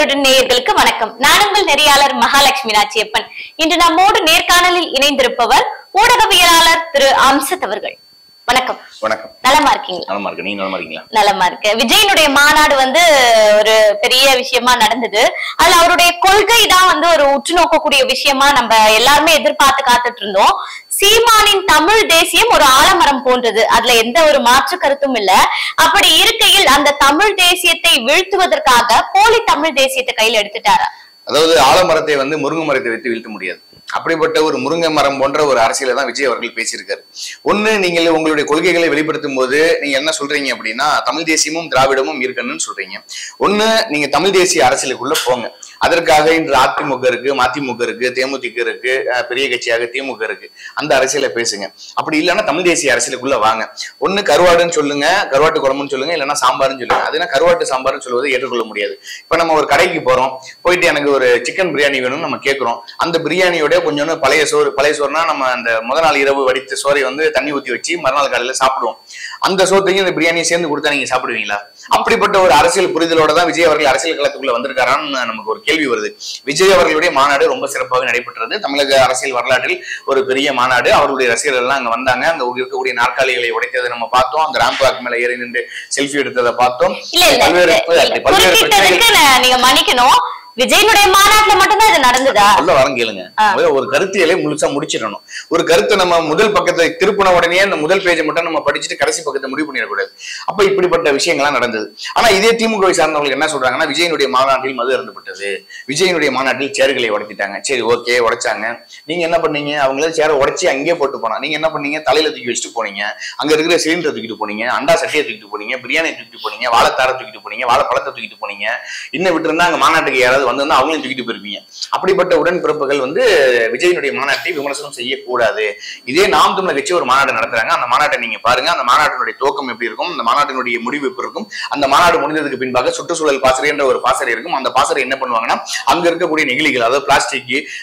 கருடன் நேயர்களுக்கு வணக்கம். நான் உங்கள் நெறியாளர் மகாலட்சுமி நாச்சியப்பன். இன்று நம்மோடு நேர்காணலில் இணைந்திருப்பவர் ஊடகவியலாளர் திரு அம்சத் அவர்கள். வணக்கம். வணக்கம். நலமா இருக்கீங்களா? நலமா இருக்கு நீங்க நலமா இருக்கீங்களா? நலமா இருக்கு விஜயனுடைய மாநாடு வந்து ஒரு பெரிய விஷயமா நடந்தது. அதுல அவருடைய கொள்கை தான் வந்து ஒரு உற்று நோக்கக்கூடிய விஷயமா நம்ம எல்லாருமே எதிர்பார்த்து காத்துட்டு இருந்தோம். சீமானின் தமிழ் தேசியம் ஒரு ஆலமரம் போன்றது. அதுல எந்த ஒரு மாற்று கருத்தும் இல்ல. அப்படி இருக்கையில் அந்த தமிழ் தேசியத்தை வீழ்த்துவதற்காக போலி தமிழ் தேசியத்தை கையில எடுத்துட்டாரா? அதாவது ஆலமரத்தை வந்து முருங்கை மரத்தை வைத்து வீழ்த்த முடியாது. அப்படிப்பட்ட ஒரு முருங்கை மரம் போன்ற ஒரு அரசியலை தான் விஜய் அவர்கள் பேசியிருக்காரு. ஒண்ணு நீங்கள் உங்களுடைய கொள்கைகளை வெளிப்படுத்தும் போது நீங்க என்ன சொல்றீங்க அப்படின்னா தமிழ் தேசியமும் திராவிடமும் இருக்கணும்னு சொல்றீங்க. ஒண்ணு நீங்க தமிழ் தேசிய அரசியலுக்குள்ள போங்க. அதற்காக இன்று அதிமுக இருக்கு மதிமுக இருக்கு தேமுதிக இருக்கு பெரிய கட்சியாக திமுக இருக்கு. அந்த அரசியலை பேசுங்க. அப்படி இல்லைன்னா தமிழ் தேசிய அரசியலுக்குள்ள வாங்க. ஒண்ணு கருவாடுன்னு சொல்லுங்க கருவாட்டு குழம்புன்னு சொல்லுங்க இல்லைன்னா சாம்பார்னு சொல்லுங்க. அதுனா கருவாட்டு சாம்பார்னு சொல்வதை ஏற்றுக்கொள்ள முடியாது. இப்ப நம்ம ஒரு கடைக்கு போறோம் போயிட்டு எனக்கு ஒரு சிக்கன் பிரியாணி வேணும்னு நம்ம கேட்கிறோம் அந்த பிரியாணியோட கொஞ்சோன்னு பழைய சோறு பழைய சோறுனா நம்ம அந்த முதல் நாள் இரவு வடித்த சோறை வந்து தண்ணி ஊற்றி வச்சு மறுநாள் காலையில சாப்பிடுவோம். அந்த சோத்தையும் இந்த பிரியாணியை சேர்ந்து கொடுத்தா நீங்க சாப்பிடுவீங்களா? அப்படிப்பட்ட ஒரு அரசியல் புரிதலோட தான் விஜய் அவர்கள் அரசியல் களத்துக்குள்ள வந்திருக்காரான்னு நமக்கு ஒரு கேள்வி வருது. விஜய் அவர்களுடைய மாநாடு ரொம்ப சிறப்பாக நடைபெற்றது. தமிழக அரசியல் வரலாற்றில் ஒரு பெரிய மாநாடு. அவருடைய ரசிகர்கள் எல்லாம் அங்க வந்தாங்க. அங்க இருக்கக்கூடிய நாற்காலிகளை உடைத்ததை நம்ம பார்த்தோம். அந்த ராம்ப் வாக் மேல ஏறி நின்று செல்ஃபி எடுத்ததை பார்த்தோம். பல்வேறு பல்வேறு பிரச்சனைகள் நீங்க மன்னிக்கணும். விஜயனுடைய மாநாட்டுல மட்டும்தான் இது நடந்ததா? சொல்ல வரேன் கேளுங்க. ஒரு கருத்தியலை முழுசா முடிச்சிடணும். ஒரு கருத்தை நம்ம முதல் பக்கத்தை திருப்பின உடனே அந்த முதல் பேஜை மட்டும் நம்ம படிச்சுட்டு கடைசி பக்கத்தை முடிவு பண்ணிடக்கூடாது. அப்ப இப்படிப்பட்ட விஷயங்கள்லாம் நடந்தது. ஆனா இதே திமுகவை சார்ந்தவங்க என்ன சொல்றாங்கன்னா விஜயனுடைய மாநாட்டில் மது அருந்தப்பட்டது. விஜயனுடைய மாநாட்டில் சேர்களை உடைத்திட்டாங்க. சரி ஓகே உடைச்சாங்க. நீங்க என்ன பண்ணீங்க? அவங்களே சேரை உடைச்சி அங்கேயே போட்டு போனா நீங்க என்ன பண்ணீங்க? தலையில தூக்கி வச்சுட்டு போனீங்க. அங்க இருக்கிற சிலிண்டரை தூக்கிட்டு போனீங்க. அண்டா சட்டியை தூக்கிட்டு போனீங்க. பிரியாணி தூக்கிட்டு போனீங்க. வாழைத்தாரை தூக்கிட்டு போனீங்க. வாழைப்பழத்தை தூக்கிட்டு போனீங்க. இன்னும் விட்டு இருந்தா அங்க மாநாட்டுக்கு யாராவது யாராவது வந்திருந்தா அவங்களையும் தூக்கிட்டு போயிருப்பீங்க. அப்படிப்பட்ட உடன்பிறப்புகள் வந்து விஜயனுடைய மாநாட்டை விமர்சனம் செய்யக்கூடாது. இதே நாம் தமிழர் கட்சி ஒரு மாநாடு நடத்துறாங்க. அந்த மாநாட்டை நீங்க பாருங்க. அந்த மாநாட்டினுடைய துவக்கம் எப்படி இருக்கும்? அந்த மாநாட்டினுடைய முடிவு எப்படி இருக்கும்? அந்த மாநாடு முடிந்ததுக்கு பின்பாக சுற்றுச்சூழல் பாசறை என்ற ஒரு பாசறை இருக்கும். அந்த பாசறை என்ன பண்ணுவாங்கன்னா அங்க இருக்கக்கூடிய நெகிழிகள் அதாவது பிளாஸ்டிக்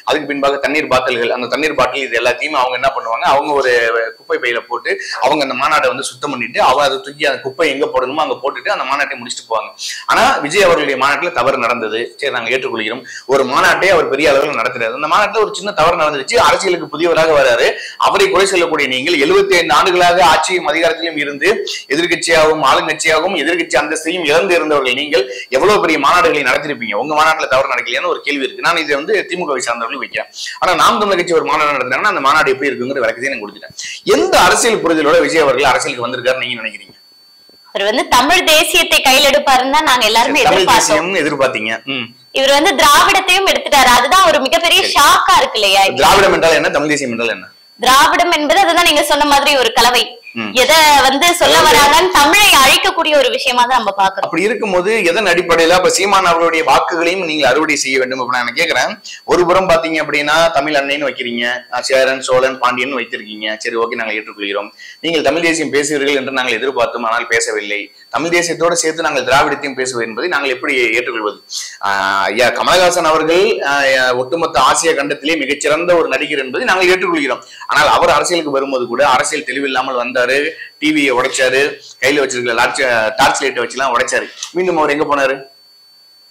அதுக்கு பின்பாக தண்ணீர் பாட்டில்கள் அந்த தண்ணீர் பாட்டில் இது எல்லாத்தையும் அவங்க என்ன பண்ணுவாங்க? அவங்க ஒரு குப்பை பையில போட்டு அவங்க அந்த மாநாட்டை வந்து சுத்தம் பண்ணிட்டு அவங்க அதை தூக்கி அந்த குப்பை எங்க போடணுமோ அங்க போட்டுட்டு அந்த மாநாட்டை முடிச்சுட்டு போவாங்க. ஆனா விஜய் அவர்களுடைய மாநாட்டில் தவறு நடந்தது. சரி நாங்க ஏற்றுக்கொள்கிறோம். ஒரு மாநாட்டை அவர் பெரிய அளவில் நடத்துறாரு அந்த மாநாட்டுல ஒரு சின்ன தவறு நடந்துச்சு அரசியலுக்கு புதியவராக வராரு. அவரை குறை சொல்லக்கூடிய நீங்கள் 75 ஐந்து ஆண்டுகளாக ஆட்சியும் அதிகாரத்திலும் இருந்து எதிர்க்கட்சியாகவும் ஆளுங்கட்சியாகவும் எதிர்க்கட்சி அந்தஸ்தையும் இழந்து இருந்தவர்கள் நீங்கள் எவ்வளவு பெரிய மாநாடுகளை நடத்திருப்பீங்க? உங்க மாநாட்டுல தவறு நடக்கலையான்னு ஒரு கேள்வி இருக்கு. நான் இதை வந்து திமுகவை சார்ந்தவர்கள் வைக்கிறேன். ஆனா நாம் தமிழர் கட்சி ஒரு மாநாடு நடத்துறாங்கன்னா அந்த மாநாடு எப்படி இருக்குங்கிற விளக்கத்தையும் நான் கொடுத்துட்டேன். எந்த அரசியல் புரிதலோட விஜய் அவர்கள் அரசியலுக்கு வந்திருக்காரு நீங்க நினைக்கிறீங்க? அவர் வந்து தமிழ் தேசியத்தை கையில் எடுப்பாருன்னு தான் நாங்க எல்லாருமே தமிழ் எதிர்பார்த்தோம். எதிர்பார்த்தீங்க. இவர் வந்து திராவிடத்தையும் எடுத்துட்டாரு அதுதான் ஒரு மிகப்பெரிய ஷாக்கா இருக்கு இல்லையா? திராவிடம் என்றால் என்ன தமிழ் தேசியம் என்றால் என்ன திராவிடம் என்பது அதுதான் நீங்க சொன்ன மாதிரி ஒரு கலவை. எதை வந்து சொல்ல வராங்கன்னு தமிழை அழிக்கக்கூடிய ஒரு விஷயமா தான் நம்ம பாக்குறோம் அப்படி இருக்கும்போது எதன் அடிப்படையில அப்ப சீமான் அவர்களுடைய வாக்குகளையும் நீங்கள் அறுவடை செய்ய வேண்டும் அப்ப நான் கேக்குறேன். ஒரு புறம் பாத்தீங்க அப்படின்னா தமிழ் அன்னைன்னு வைக்கிறீங்க. சேரன் சோழன் பாண்டியன் வைத்திருக்கீங்க. சரி ஓகே நாங்கள் ஏற்றுக்கொள்கிறோம். நீங்கள் தமிழ் தேசியம் பேசுவீர்கள் என்று நாங்கள் எதிர்பார்த்தோம் ஆனால் பேசவில்லை. தமிழ் தேசியத்தோடு சேர்த்து நாங்கள் திராவிடத்தையும் பேசுவது என்பதை நாங்கள் எப்படி ஏற்றுக்கொள்வது? ஐயா கமலஹாசன் அவர்கள் ஒட்டுமொத்த ஆசிய கண்டத்திலே மிகச்சிறந்த ஒரு நடிகர் என்பதை நாங்கள் ஏற்றுக்கொள்கிறோம். ஆனால் அவர் அரசியலுக்கு வரும்போது கூட அரசியல் தெளிவில்லாமல் வந்தாரு டிவியை உடைச்சாரு கையில வச்சிருக்கிற லார்ச் டார்ச் லைட்டை வச்சுலாம் உடைச்சாரு. மீண்டும் அவர் எங்க போனாரு?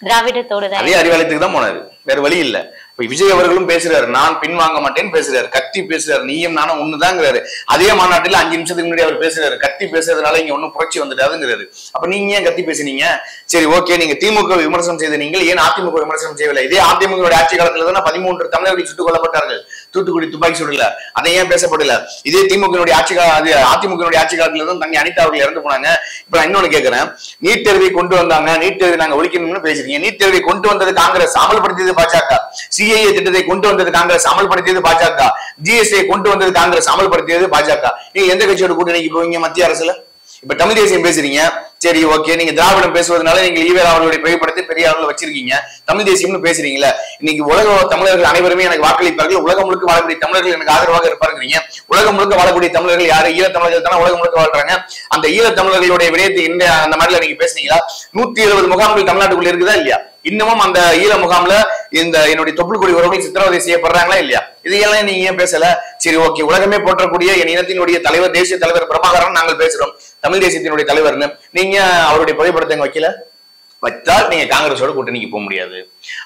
திராவிடத்தோடு அதே அறிவாலயத்துக்கு தான் போனாரு. வேற வழி இல்ல. இப்ப விஜய் அவர்களும் பேசுறாரு நான் பின் வாங்க மாட்டேன்னு பேசுறாரு. கத்தி பேசுறாரு. நீயும் நானும் ஒண்ணுதாங்கிறாரு. அதே மாநாட்டில் அஞ்சு நிமிஷத்துக்கு முன்னாடி அவர் பேசுறாரு. கத்தி பேசுறதுனால இங்க ஒண்ணும் புரட்சி வந்துட்டாதுங்கிறாரு அப்ப நீங்க ஏன் கத்தி பேசுனீங்க? சரி ஓகே நீங்க திமுக விமர்சனம் செய்த நீங்கள் ஏன் அதிமுக விமர்சனம் செய்யவில்லை? இதே அதிமுக ஆட்சி காலத்துல தானே பதிமூன்று தமிழர்கள் சுட்டுக் கொல்லப்பட்டார்கள். தூத்துக்குடி துப்பாக்கி சுடல. அதை ஏன் பேசப்படல? இதே திமுக ஆட்சி அது அதிமுக ஆட்சி காலத்துல தான் தங்கி அனிதா அவர்கள் இறந்து போனாங்க. இப்ப நான் இன்னொன்னு கேட்கிறேன் நீட் தேர்வை கொண்டு வந்தாங்க. நீட் தேர்வை நாங்க ஒழிக்கணும்னு பேசுறீங்க நீட் தேர்வை கொண்டு வந்தது காங்கிரஸ் அமல்படுத்தியது பாஜக. சிஐஏ திட்டத்தை கொண்டு வந்தது காங்கிரஸ் அமல்படுத்தியது பாஜக. ஜிஎஸ்ஐ கொண்டு வந்தது காங்கிரஸ் அமல்படுத்தியது பாஜக. நீங்க எந்த கட்சியோட கூட்டணிக்கு போவீங்க மத்திய அரசுல? இப்ப தமிழ் தேசியம் பேசுறீங்க. சரி ஓகே நீங்க திராவிடம் பேசுவதனால நீங்க ஈவேரா அவர்களுடைய புகைப்படத்தை பெரிய அளவில் வச்சிருக்கீங்க. தமிழ் தேசியம்னு பேசுறீங்களா இன்னைக்கு உலக தமிழர்கள் அனைவருமே எனக்கு வாக்களிப்பார்கள். உலகம் முழுக்க வாழக்கூடிய தமிழர்கள் எனக்கு ஆதரவாக இருப்பாருங்கிறீங்க உலகம் முழுக்க வாழக்கூடிய தமிழர்கள் யாரு? ஈழ தமிழர்கள் தானே உலகம் முழுக்க வாழ்றாங்க. அந்த ஈழ தமிழர்களுடைய விடயத்தை இந்த அந்த மாதிரில நீங்க பேசுனீங்களா? நூத்தி எழுபது முகாம்கள் தமிழ்நாட்டுக்குள்ள இருக்குதா இல்லையா? இன்னமும் அந்த ஈழ முகாம்ல இந்த என்னுடைய தொப்புள்குடி உறவுகள் சித்திரவதை செய்யப்படுறாங்களா இல்லையா? இதையெல்லாம் நீங்க ஏன் பேசல? சரி ஓகே உலகமே போற்றக்கூடிய என் இனத்தினுடைய தலைவர் தேசிய தலைவர் பிரபாகரன் நாங்கள் பேசுறோம். தமிழ் தேசியத்தினுடைய தலைவர்னு நீங்க அவருடைய புகைப்படத்தை வைக்கல? வச்சால் நீங்க காங்கிரஸோட கூட்டணிக்கு போக முடியாது.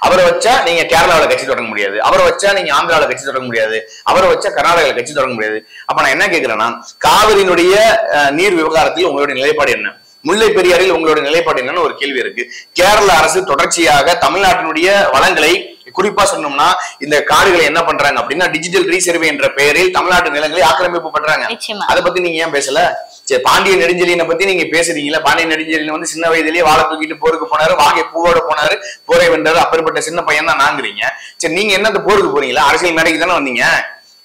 அவரை வச்சா நீங்க கேரளாவில கட்சி தொடங்க முடியாது. அவரை வச்சா நீங்க ஆந்திராவில் கட்சி தொடங்க முடியாது. அவரை வச்சா கர்நாடகாவில் கட்சி தொடங்க முடியாது. அப்ப நான் என்ன கேட்கிறேன்னா காவிரியினுடைய நீர் விவகாரத்தில் உங்களுடைய நிலைப்பாடு என்ன? முல்லை பெரியாறில் உங்களுடைய நிலைப்பாடு என்னன்னு ஒரு கேள்வி இருக்கு. கேரள அரசு தொடர்ச்சியாக தமிழ்நாட்டினுடைய வளங்களை குறிப்பா சொன்னோம்னா இந்த காடுகளை என்ன பண்றாங்க அப்படின்னா டிஜிட்டல் ரீசர்வே என்ற பெயரில் தமிழ்நாட்டு நிலங்களை ஆக்கிரமிப்பு பண்றாங்க. அதை பத்தி நீங்க ஏன் பேசல? சரி பாண்டிய நெடுஞ்செழியனை பத்தி நீங்க பேசுறீங்களா பாண்டிய நெடுஞ்செழியன் வந்து சின்ன வயதிலேயே வாழை தூக்கிட்டு போருக்கு போனாரு வாகை பூவோட போனாரு போரை வென்றாரு. அப்படிப்பட்ட சின்ன பையன் தான் நாங்குறீங்க சரி நீங்க என்ன இந்த போருக்கு போறீங்களா? அரசியல் மேடைக்கு தானே வந்தீங்க.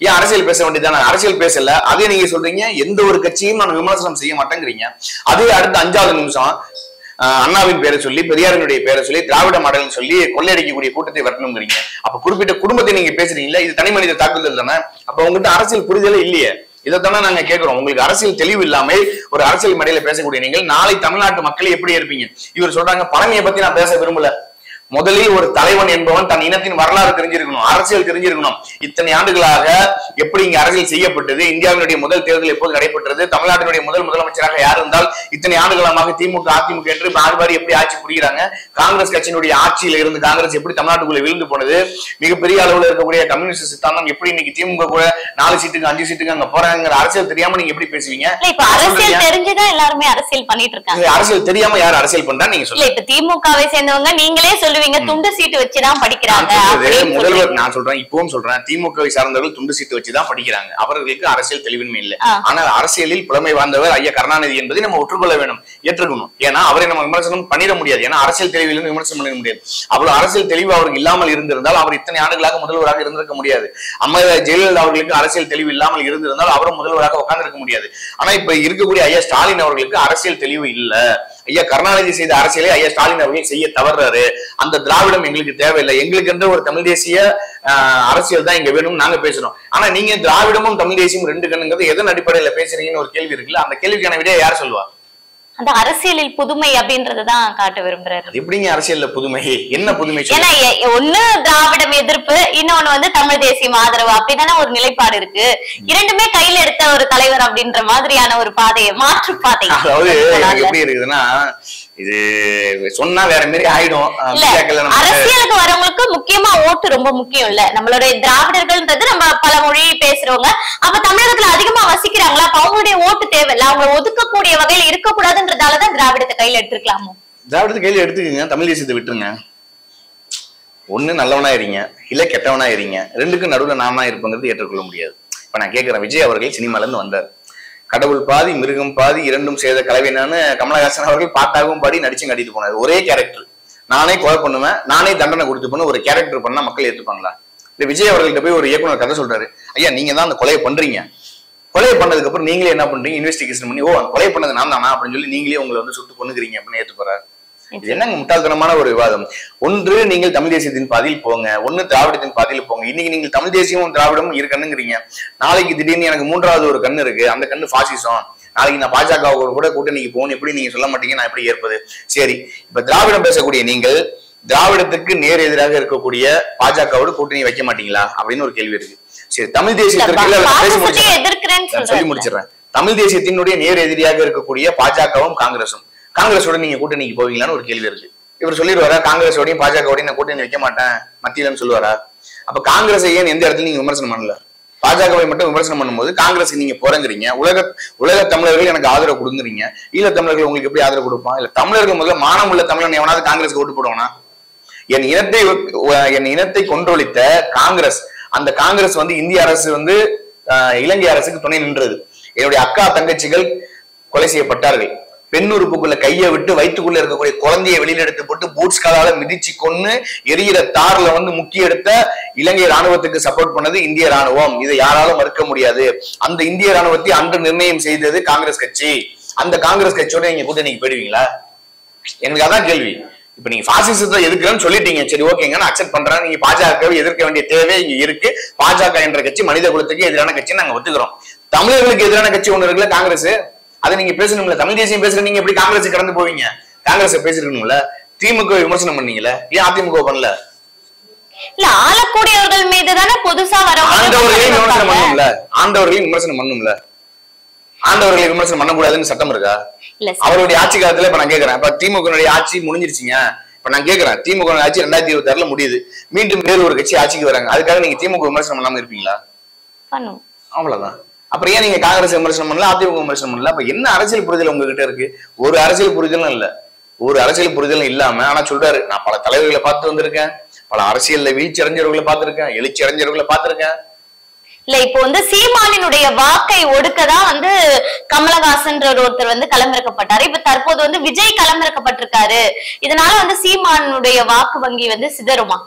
ஏன் அரசியல் பேச வேண்டியதானே அரசியல் பேசல. அதே நீங்க சொல்றீங்க எந்த ஒரு கட்சியும் நான் விமர்சனம் செய்ய மாட்டேங்கிறீங்க. அதே அடுத்த அஞ்சாவது நிமிஷம் ஆஹ் அண்ணாவின் பேரை சொல்லி பெரியாரினுடைய பேரை சொல்லி திராவிட மாடல்னு சொல்லி கொள்ளையடிக்கக்கூடிய கூட்டத்தை வரணுங்கிறீங்க. அப்ப குறிப்பிட்ட குடும்பத்தை நீங்க பேசுறீங்களா இது தனி மனித தாக்குதல் தானே? அப்ப உங்ககிட்ட அரசியல் புரிதலே இல்லையே. இதைத்தானே நாங்க கேட்கிறோம் உங்களுக்கு அரசியல் தெளிவு இல்லாமல் ஒரு அரசியல் மேடையில பேசக்கூடிய நீங்கள் நாளை தமிழ்நாட்டு மக்களை எப்படி இருப்பீங்க இவர் சொல்றாங்க பழமையை பத்தி நான் பேச விரும்பல. முதலில் ஒரு தலைவன் என்பவன் தன் இனத்தின் வரலாறு தெரிஞ்சிருக்கணும் அரசியல் தெரிஞ்சிருக்கணும். இத்தனை ஆண்டுகளாக எப்படி இங்க அரசியல் செய்யப்பட்டது இந்தியாவினுடைய முதல் தேர்தல் எப்போது நடைபெற்றது தமிழ்நாட்டினுடைய முதல் முதலமைச்சராக யார் இருந்தால் இத்தனை ஆண்டுகளமாக திமுக அதிமுக என்று மாறி மாறி எப்படி ஆட்சி புரிகிறாங்க காங்கிரஸ் கட்சியினுடைய ஆட்சியில இருந்து காங்கிரஸ் எப்படி தமிழ்நாட்டுக்குள்ள விழுந்து போனது மிகப்பெரிய அளவுல இருக்கக்கூடிய கம்யூனிஸ்ட் சித்தாந்தம் எப்படி இன்னைக்கு திமுக கூட நாலு சீட்டுக்கு அஞ்சு சீட்டுக்கு அங்க போறாங்கிற அரசியல் தெரியாம நீங்க எப்படி பேசுவீங்க? அரசியல் தெரிஞ்சுதான் எல்லாருமே அரசியல் பண்ணிட்டு இருக்காங்க. அரசியல் தெரியாம யார் அரசியல் பண்றா நீங்க சொல்லுங்க. இப்ப திமுகவை சேர்ந்தவங்க நீங்களே சொல்லுவீங்க துண்டு சீட்டு வச்சுதான் படிக்கிறாங்க முதல்வர். நான் சொல்றேன் இப்பவும் சொல்றேன் திமுகவை சார்ந்தவர்கள் துண்டு சீட்டு வச்சுதான் படிக்கிறாங்க. அவர்களுக்கு அரசியல் தெளிவின்மை இல்லை. ஆனால் அரசியலில் புலமை வாய்ந்தவர் ஐயா கருணாநிதி என்பதை நம்ம ஒற்றுக்கொள்ள வேணும் ஏற்றுக்கணும். ஏன்னா அவரை நம்ம விமர்சனம் பண்ணிட முடியாது. ஏன்னா அரசியல் தெளிவிலிருந்து விமர்சனம் பண்ணிட முடியாது. அவ்வளவு அரசியல் தெளிவு அவருக்கு இல்லாமல் இருந்திருந்தால் அவர் இத்தனை ஆண்டுகளாக முதல்வராக இருந்திருக்க முடியாது. அம்மா ஜெயலலிதா அவர்களுக்கு அரசியல் தெளிவு இல்லாமல் இருந்திருந்தால் அவரும் முதல்வராக உட்கார்ந்திருக்க முடியாது. ஆனா இப்ப இருக்கக்கூடிய ஐயா ஸ்டாலின் அவர்களுக்கு அரசியல் தெளிவு இல்ல. ஐயா கருணாநிதி செய்த அரசியலை ஐயா ஸ்டாலின் அவர்கள் செய்ய தவறாரு அந்த திராவிடம் எங்களுக்கு தேவையில்லை. எங்களுக்கு என்று ஒரு தமிழ் தேசிய ஆஹ், அரசியல் தான் இங்க வேணும்னு நாங்க பேசுறோம். ஆனா நீங்க திராவிடமும் தமிழ் தேசியம் ரெண்டு கண்ணுங்கிறது எதன் அடிப்படையில பேசுறீங்கன்னு ஒரு கேள்வி இருக்குல்ல? அந்த கேள்விக்கான விட யார் சொல்லுவா? அந்த அரசியலில் புதுமை அப்படின்றதுதான் காட்ட விரும்புறாரு. எப்படிங்க அரசியல்ல புதுமை? என்ன புதுமை ஏன்னா ஒண்ணு திராவிடம் எதிர்ப்பு இன்னொன்னு வந்து தமிழ் தேசியம் ஆதரவு அப்படிதானே ஒரு நிலைப்பாடு இருக்கு. இரண்டுமே கையில எடுத்த ஒரு தலைவர் அப்படின்ற மாதிரியான ஒரு பாதையை மாற்று பாதை அதாவது. எப்படி இருக்குதுன்னா இது சொன்னா வேற மாதிரி ஆயிடும். அரசியலுக்கு வரவங்களுக்கு முக்கியமா ஓட்டு ரொம்ப முக்கியம் இல்ல. நம்மளுடைய திராவிடர்கள்ன்றது நம்ம பல மொழி பேசுறவங்க. அப்ப தமிழகத்துல அதிகமா வசிக்கிறாங்களா? அப்ப அவங்களுடைய ஓட்டு தேவையில்ல. அவங்க ஒதுக்கக்கூடிய வகையில இருக்கக்கூடாதுன்றதாலதான் திராவிடத்தை கையில எடுத்துக்கலாமோ திராவிடத்தை கையில எடுத்துக்கங்க. தமிழ் தேசியத்தை விட்டுருங்க. ஒண்ணு நல்லவனா இருங்க இல்ல கெட்டவனா இருங்க ரெண்டுக்கும் நடுவுல நானா இருப்பேங்கிறது ஏற்றுக்கொள்ள முடியாது. இப்ப நான் கேட்கிறேன் விஜய் அவர்கள் சினிமால இருந்து வந்தார். கடவுள் பாதி மிருகம் பாதி இரண்டும் செய்த கலவைனான்னு கமலஹாசன் அவர்கள் பாட்டாகவும் பாடி நடிச்சு கட்டிட்டு போனார். ஒரே கேரக்டர் நானே கொலை பண்ணுவேன் நானே தண்டனை கொடுத்து ஒரு கேரக்டர் பண்ணா மக்கள் ஏற்றுப்பாங்களா இந்த விஜய் அவர்கள்ட்ட போய் ஒரு இயக்குனர் கதை சொல்றாரு. ஐயா நீங்க தான் அந்த கொலையை பண்றீங்க. கொலை பண்ணதுக்கு அப்புறம் நீங்களே என்ன பண்றீங்க? இன்வெஸ்டிகேஷன் பண்ணி ஓ கொலை பண்ணது நான் தானா? அப்படின்னு சொல்லி நீங்களே உங்களை வந்து சுட்டு கொண்டுக்கிறீங்க அப்படின்னு ஏத்துக்கிறாரு இது என்னங்க முட்டாள்தனமான ஒரு விவாதம்? ஒன்று நீங்கள் தமிழ் தேசியத்தின் பாதையில் போங்க. ஒன்னு திராவிடத்தின் பாதையில் போங்க. இன்னைக்கு நீங்கள் தமிழ் தேசியமும் திராவிடமும் இரு கண்ணுங்கிறீங்க நாளைக்கு திடீர்னு எனக்கு மூன்றாவது ஒரு கண்ணு இருக்கு. அந்த கண்ணு பாசிசம் நாளைக்கு நான் பாஜக கூட கூட்டணிக்கு போகணும். எப்படி நீங்க சொல்ல மாட்டீங்க? நான் எப்படி ஏற்பது? சரி இப்ப திராவிடம் பேசக்கூடிய நீங்கள் திராவிடத்துக்கு நேர் எதிராக இருக்கக்கூடிய பாஜகவோட கூட்டணி வைக்க மாட்டீங்களா? அப்படின்னு ஒரு கேள்வி இருக்கு. சரி தமிழ் தேசியத்திற்கு சொல்லி முடிச்சிடுறேன். தமிழ் தேசியத்தினுடைய நேர் எதிரியாக இருக்கக்கூடிய பாஜகவும் காங்கிரசும். காங்கிரஸோட நீங்க கூட்டணிக்கு போவீங்களான்னு ஒரு கேள்வி இருக்கு. இவர் சொல்லிடுவாரா காங்கிரஸோடையும் பாஜகவோடையும் நான் கூட்டணி வைக்க மாட்டேன் மத்தியிலன்னு சொல்லுவாரா? அப்ப காங்கிரஸ் ஏன் எந்த இடத்துல நீங்க விமர்சனம் பண்ணல? பாஜகவை மட்டும் விமர்சனம் பண்ணும்போது காங்கிரஸுக்கு நீங்க போறங்கிறீங்க. உலக உலக தமிழர்கள் எனக்கு ஆதரவு கொடுங்குறீங்க. ஈழ தமிழர்கள் உங்களுக்கு எப்படி ஆதரவு கொடுப்பான் இல்ல தமிழர்கள் முதல்ல மானம் உள்ள தமிழன் எவனாவது காங்கிரஸ் ஓட்டு போடுவானா? என் இனத்தை என் இனத்தை கொன்றொழித்த காங்கிரஸ் அந்த காங்கிரஸ் வந்து இந்திய அரசு வந்து ஆஹ், இலங்கை அரசுக்கு துணை நின்றது. என்னுடைய அக்கா தங்கச்சிகள் கொலை செய்யப்பட்டார்கள். பெண் உறுப்புக்குள்ள கையை விட்டு வயிற்றுக்குள்ள இருக்கக்கூடிய குழந்தையை வெளியில எடுத்து போட்டு பூட்ஸ் காலால மிதிச்சு கொன்னு எரியிற தார்ல வந்து முக்கிய எடுத்த இலங்கை ராணுவத்துக்கு சப்போர்ட் பண்ணது இந்திய ராணுவம். இதை யாராலும் மறுக்க முடியாது. அந்த இந்திய ராணுவத்தை அன்று நிர்ணயம் செய்தது காங்கிரஸ் கட்சி. அந்த காங்கிரஸ் கட்சியோட நீங்க கூட்டணிக்கு போயிடுவீங்களா? எனக்கு அதான் கேள்வி. இப்ப நீங்க பாசிசத்தை எதிர்க்கிறேன்னு சொல்லிட்டீங்க. சரி ஓகேங்க நான் அக்செப்ட் பண்றேன். நீங்க பாஜகவை எதிர்க்க வேண்டிய தேவை இங்க இருக்கு. பாஜக என்ற கட்சி மனித குலத்துக்கு எதிரான கட்சி நாங்க ஒத்துக்கிறோம். தமிழர்களுக்கு எதிரான கட்சி ஒண்ணு இருக்குல்ல காங்கிரஸ்? அதை நீங்க பேசணும்ல. தமிழ் தேசியம் பேசுற நீங்க எப்படி காங்கிரஸ் கடந்து போவீங்க? காங்கிரஸ் பேசிருக்கணும்ல. திமுக விமர்சனம் பண்ணீங்களே ஏன் அதிமுக பண்ணல? இல்ல ஆளக்கூடியவர்கள் மீது தானே புதுசா ஆண்டவர்களையும் விமர்சனம் பண்ணும்ல ஆண்டவர்களையும் விமர்சனம் பண்ணும்ல ஆண்டவர்களை விமர்சனம் பண்ணக்கூடாதுன்னு சட்டம் இருக்கா? அவருடைய ஆட்சி காலத்துல இப்ப நான் கேக்குறேன். இப்ப திமுக ஆட்சி முடிஞ்சிருச்சுங்க. இப்ப நான் கேக்குறேன். திமுக ஆட்சி ரெண்டாயிரத்தி இருபத்தி ஆறுல முடியுது. மீண்டும் வேறு ஒரு கட்சி ஆட்சிக்கு வராங்க. அதுக்காக நீங்க திமுக விமர்சனம் பண்ணாம இருப்பீங்களா? அவ்வளவுதான். அப்புறம் ஏன் நீங்க காங்கிரஸ் விமர்சனம் பண்ணல அதிமுக விமர்சனம் பண்ணல? அப்ப என்ன அரசியல் புரிதல் உங்ககிட்ட இருக்கு? ஒரு அரசியல் புரிதலும் இல்ல. ஒரு அரசியல் புரிதலும் இல்லாம ஆனா சொல்றாரு நான் பல தலைவர்களை பார்த்து வந்திருக்கேன். பல அரசியல்ல வீழ்ச்சி அடைஞ்சவர்களை பார்த்திருக்கேன். எழுச்சி அடைஞ்சவர்களை பார்த்திருக்கேன். இல்ல இப்போ வந்து சீமானினுடைய வாக்கை ஒடுக்கதான் வந்து கமலஹாசன்ற ஒருத்தர் வந்து களமிறக்கப்பட்டாரு. இப்ப தற்போது வந்து விஜய் களமிறக்கப்பட்டிருக்காரு. இதனால வந்து சீமானுடைய வாக்கு வங்கி வந்து சிதறுமா?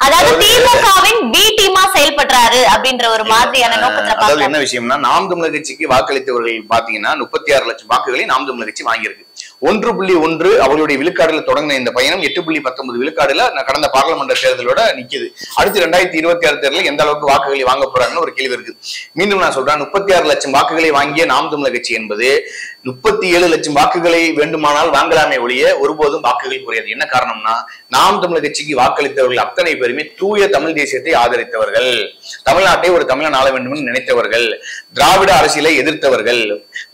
அதாவது திமுகவின் பி டீமா செயல்படுறாரு அப்படின்ற ஒரு மாதிரியான நோக்கத்துல அதாவது என்ன விஷயம்னா நாம் தமிழர் கட்சிக்கு வாக்களித்தவர்கள் பாத்தீங்கன்னா முப்பத்தி ஆறு லட்சம் வாக்குகளை நாம் தமிழர் கட்சி வாங்கியிருக்கு. ஒன்று புள்ளி ஒன்று அவர்களுடைய விழுக்காடுல தொடங்கின இந்த பயணம் எட்டு புள்ளி பத்தொன்பது விழுக்காடுல கடந்த பார்லமெண்ட் தேர்தலோட நிக்குது. அடுத்து ரெண்டாயிரத்தி இருபத்தி ஆறு தேர்தலில் எந்த அளவுக்கு வாக்குகளை வாங்க போறாங்கன்னு ஒரு கேள்வி இருக்கு. மீண்டும் நான் சொல்றேன் முப்பத்தி ஆறு லட்சம் வாக்குகளை வாங்கிய நாம் தமிழர் கட்சி என்பது முப்பத்தி ஏழு லட்சம் வாக்குகளை வேண்டுமானால் வாங்கலாமே ஒழிய ஒருபோதும் வாக்குகள் குறையாது. என்ன காரணம்னா நாம் தமிழர் கட்சிக்கு வாக்களித்தவர்கள் அத்தனை பேருமே தூய தமிழ் தேசியத்தை ஆதரித்தவர்கள். தமிழ்நாட்டை ஒரு தமிழன் ஆள வேண்டும் என்று நினைத்தவர்கள். திராவிட அரசியலை எதிர்த்தவர்கள்.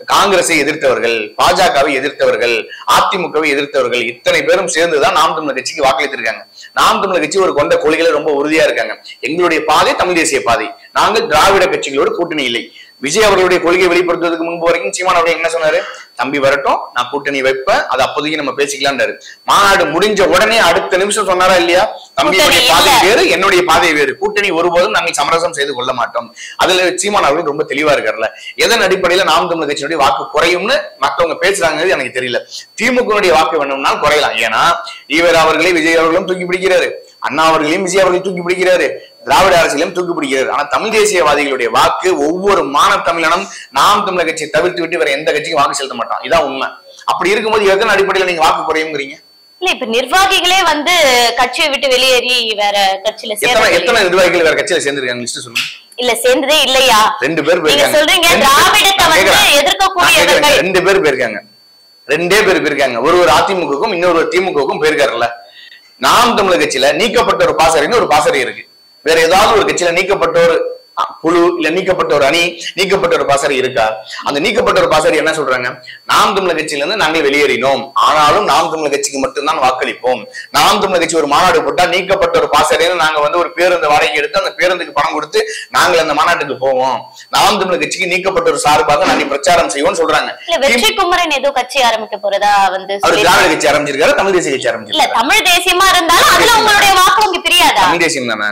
காங்கிரஸை எதிர்த்தவர்கள். பாஜகவை எதிர்த்தவர்கள். அதிமுகவை எதிர்த்தவர்கள். இத்தனை பேரும் சேர்ந்துதான் நாம் தமிழ் கட்சிக்கு வாக்களித்திருக்காங்க. நாம் தமிழ் கட்சி ஒரு கொண்ட கொள்கையில ரொம்ப உறுதியா இருக்காங்க. எங்களுடைய பாதை தமிழ் தேசிய பாதை. நாங்கள் திராவிட கட்சிகளோடு கூட்டணி இல்லை. விஜய் அவர்களுடைய கொள்கையை வெளிப்படுத்துவதற்கு முன்பு வரைக்கும் சீமான் அவர்கள் என்ன சொன்னாரு? தம்பி வரட்டும் நான் கூட்டணி வைப்பேன் அது அப்போதைக்கு நம்ம பேசிக்கலாம்ன்றாரு. மாநாடு முடிஞ்ச உடனே அடுத்த நிமிஷம் சொன்னாரா இல்லையா? தம்பியுடைய பாதை. வேறு என்னுடைய பாதை வேறு. கூட்டணி ஒருபோதும் நாங்கள் சமரசம் செய்து கொள்ள மாட்டோம். அதுல சீமான் அவர்கள் ரொம்ப தெளிவா இருக்காருல்ல எதன் அடிப்படையில நாம் தமிழர் கட்சியினுடைய வாக்கு குறையும்னு மத்தவங்க பேசுறாங்கிறது எனக்கு தெரியல. திமுகவுடைய வாக்கு வேணும்னால் குறையலாம். ஏன்னா ஈவர் அவர்களை விஜய் அவர்களும் தூக்கி பிடிக்கிறாரு. அண்ணா அவர்களையும் விஜய் அவர்களையும் தூக்கி பிடிக்கிறாரு. திராவிட அரசியலையும் தூக்கி பிடிக்கிறாரு ஆனா தமிழ் தேசியவாதிகளுடைய வாக்கு ஒவ்வொரு மாநில தமிழனும் நாம் தமிழர் கட்சியை தவிர்த்து விட்டு வேற எந்த கட்சிக்கும் வாக்கு செலுத்த மாட்டான். இதான் உண்மை. அப்படி இருக்கும்போது எதன் அடிப்படையில நீங்க வாக்கு குறையுங்கிறீங்க? இல்ல இப்ப நிர்வாகிகளே வந்து கட்சியை விட்டு வெளியேறி வேற கட்சியில எத்தனை சேர்ந்து எத்தனை நிர்வாகிகள் வேற கட்சியில சேர்ந்திருக்காங்க? லிஸ்ட் சொல்லுங்க. இல்ல சேர்ந்ததே இல்லையா? ரெண்டு பேர் நீங்க சொல்றீங்க. திராவிடத்தை வந்து எதிர்க்கக்கூடியவர்கள். ரெண்டு பேர் போயிருக்காங்க. ரெண்டே பேர் போயிருக்காங்க. ஒரு ஒரு அதிமுகவுக்கும் இன்னொரு திமுகவுக்கும் போயிருக்காருல்ல. நாம் தமிழர் கட்சியில நீக்கப்பட்ட ஒரு பாசறைன்னு ஒரு பாசறை இருக்கு. வேற ஏதாவது ஒரு கட்சியில நீக்கப்பட்ட ஒரு குழு இல்ல நீக்கப்பட்ட ஒரு அணி நீக்கப்பட்ட ஒரு பாசறை இருக்கா? அந்த நீக்கப்பட்ட ஒரு பாசறை என்ன சொல்றாங்க? நாம் தமிழர் கட்சியில இருந்து நாங்கள் வெளியேறினோம். ஆனாலும் நாம் தமிழர் கட்சிக்கு மட்டும்தான் வாக்களிப்போம். நாம் தமிழர் கட்சி ஒரு மாநாடு போட்டா நீக்கப்பட்ட ஒரு பாசறைன்னு நாங்க வந்து ஒரு பேருந்து வாடகை எடுத்து அந்த பேருந்துக்கு பணம் கொடுத்து நாங்கள் அந்த மாநாட்டுக்கு போவோம். நாம் தமிழர் கட்சிக்கு நீக்கப்பட்ட ஒரு சார்பாக நாங்கள் பிரச்சாரம் செய்வோம் சொல்றாங்க. வெற்றி குமரன் ஏதோ கட்சி ஆரம்பிக்க போறதா வந்து அவர் திராவிட கட்சி ஆரம்பிச்சிருக்காரு தமிழ் தேசிய கட்சி இல்ல ஆரம்பிச்சிருக்காரு தமிழ் தேசியமா இருந்தாலும் அதுல உங்களுடைய வாக்கு வங்கி பிரியாதா தமிழ் தேசியம் தானே?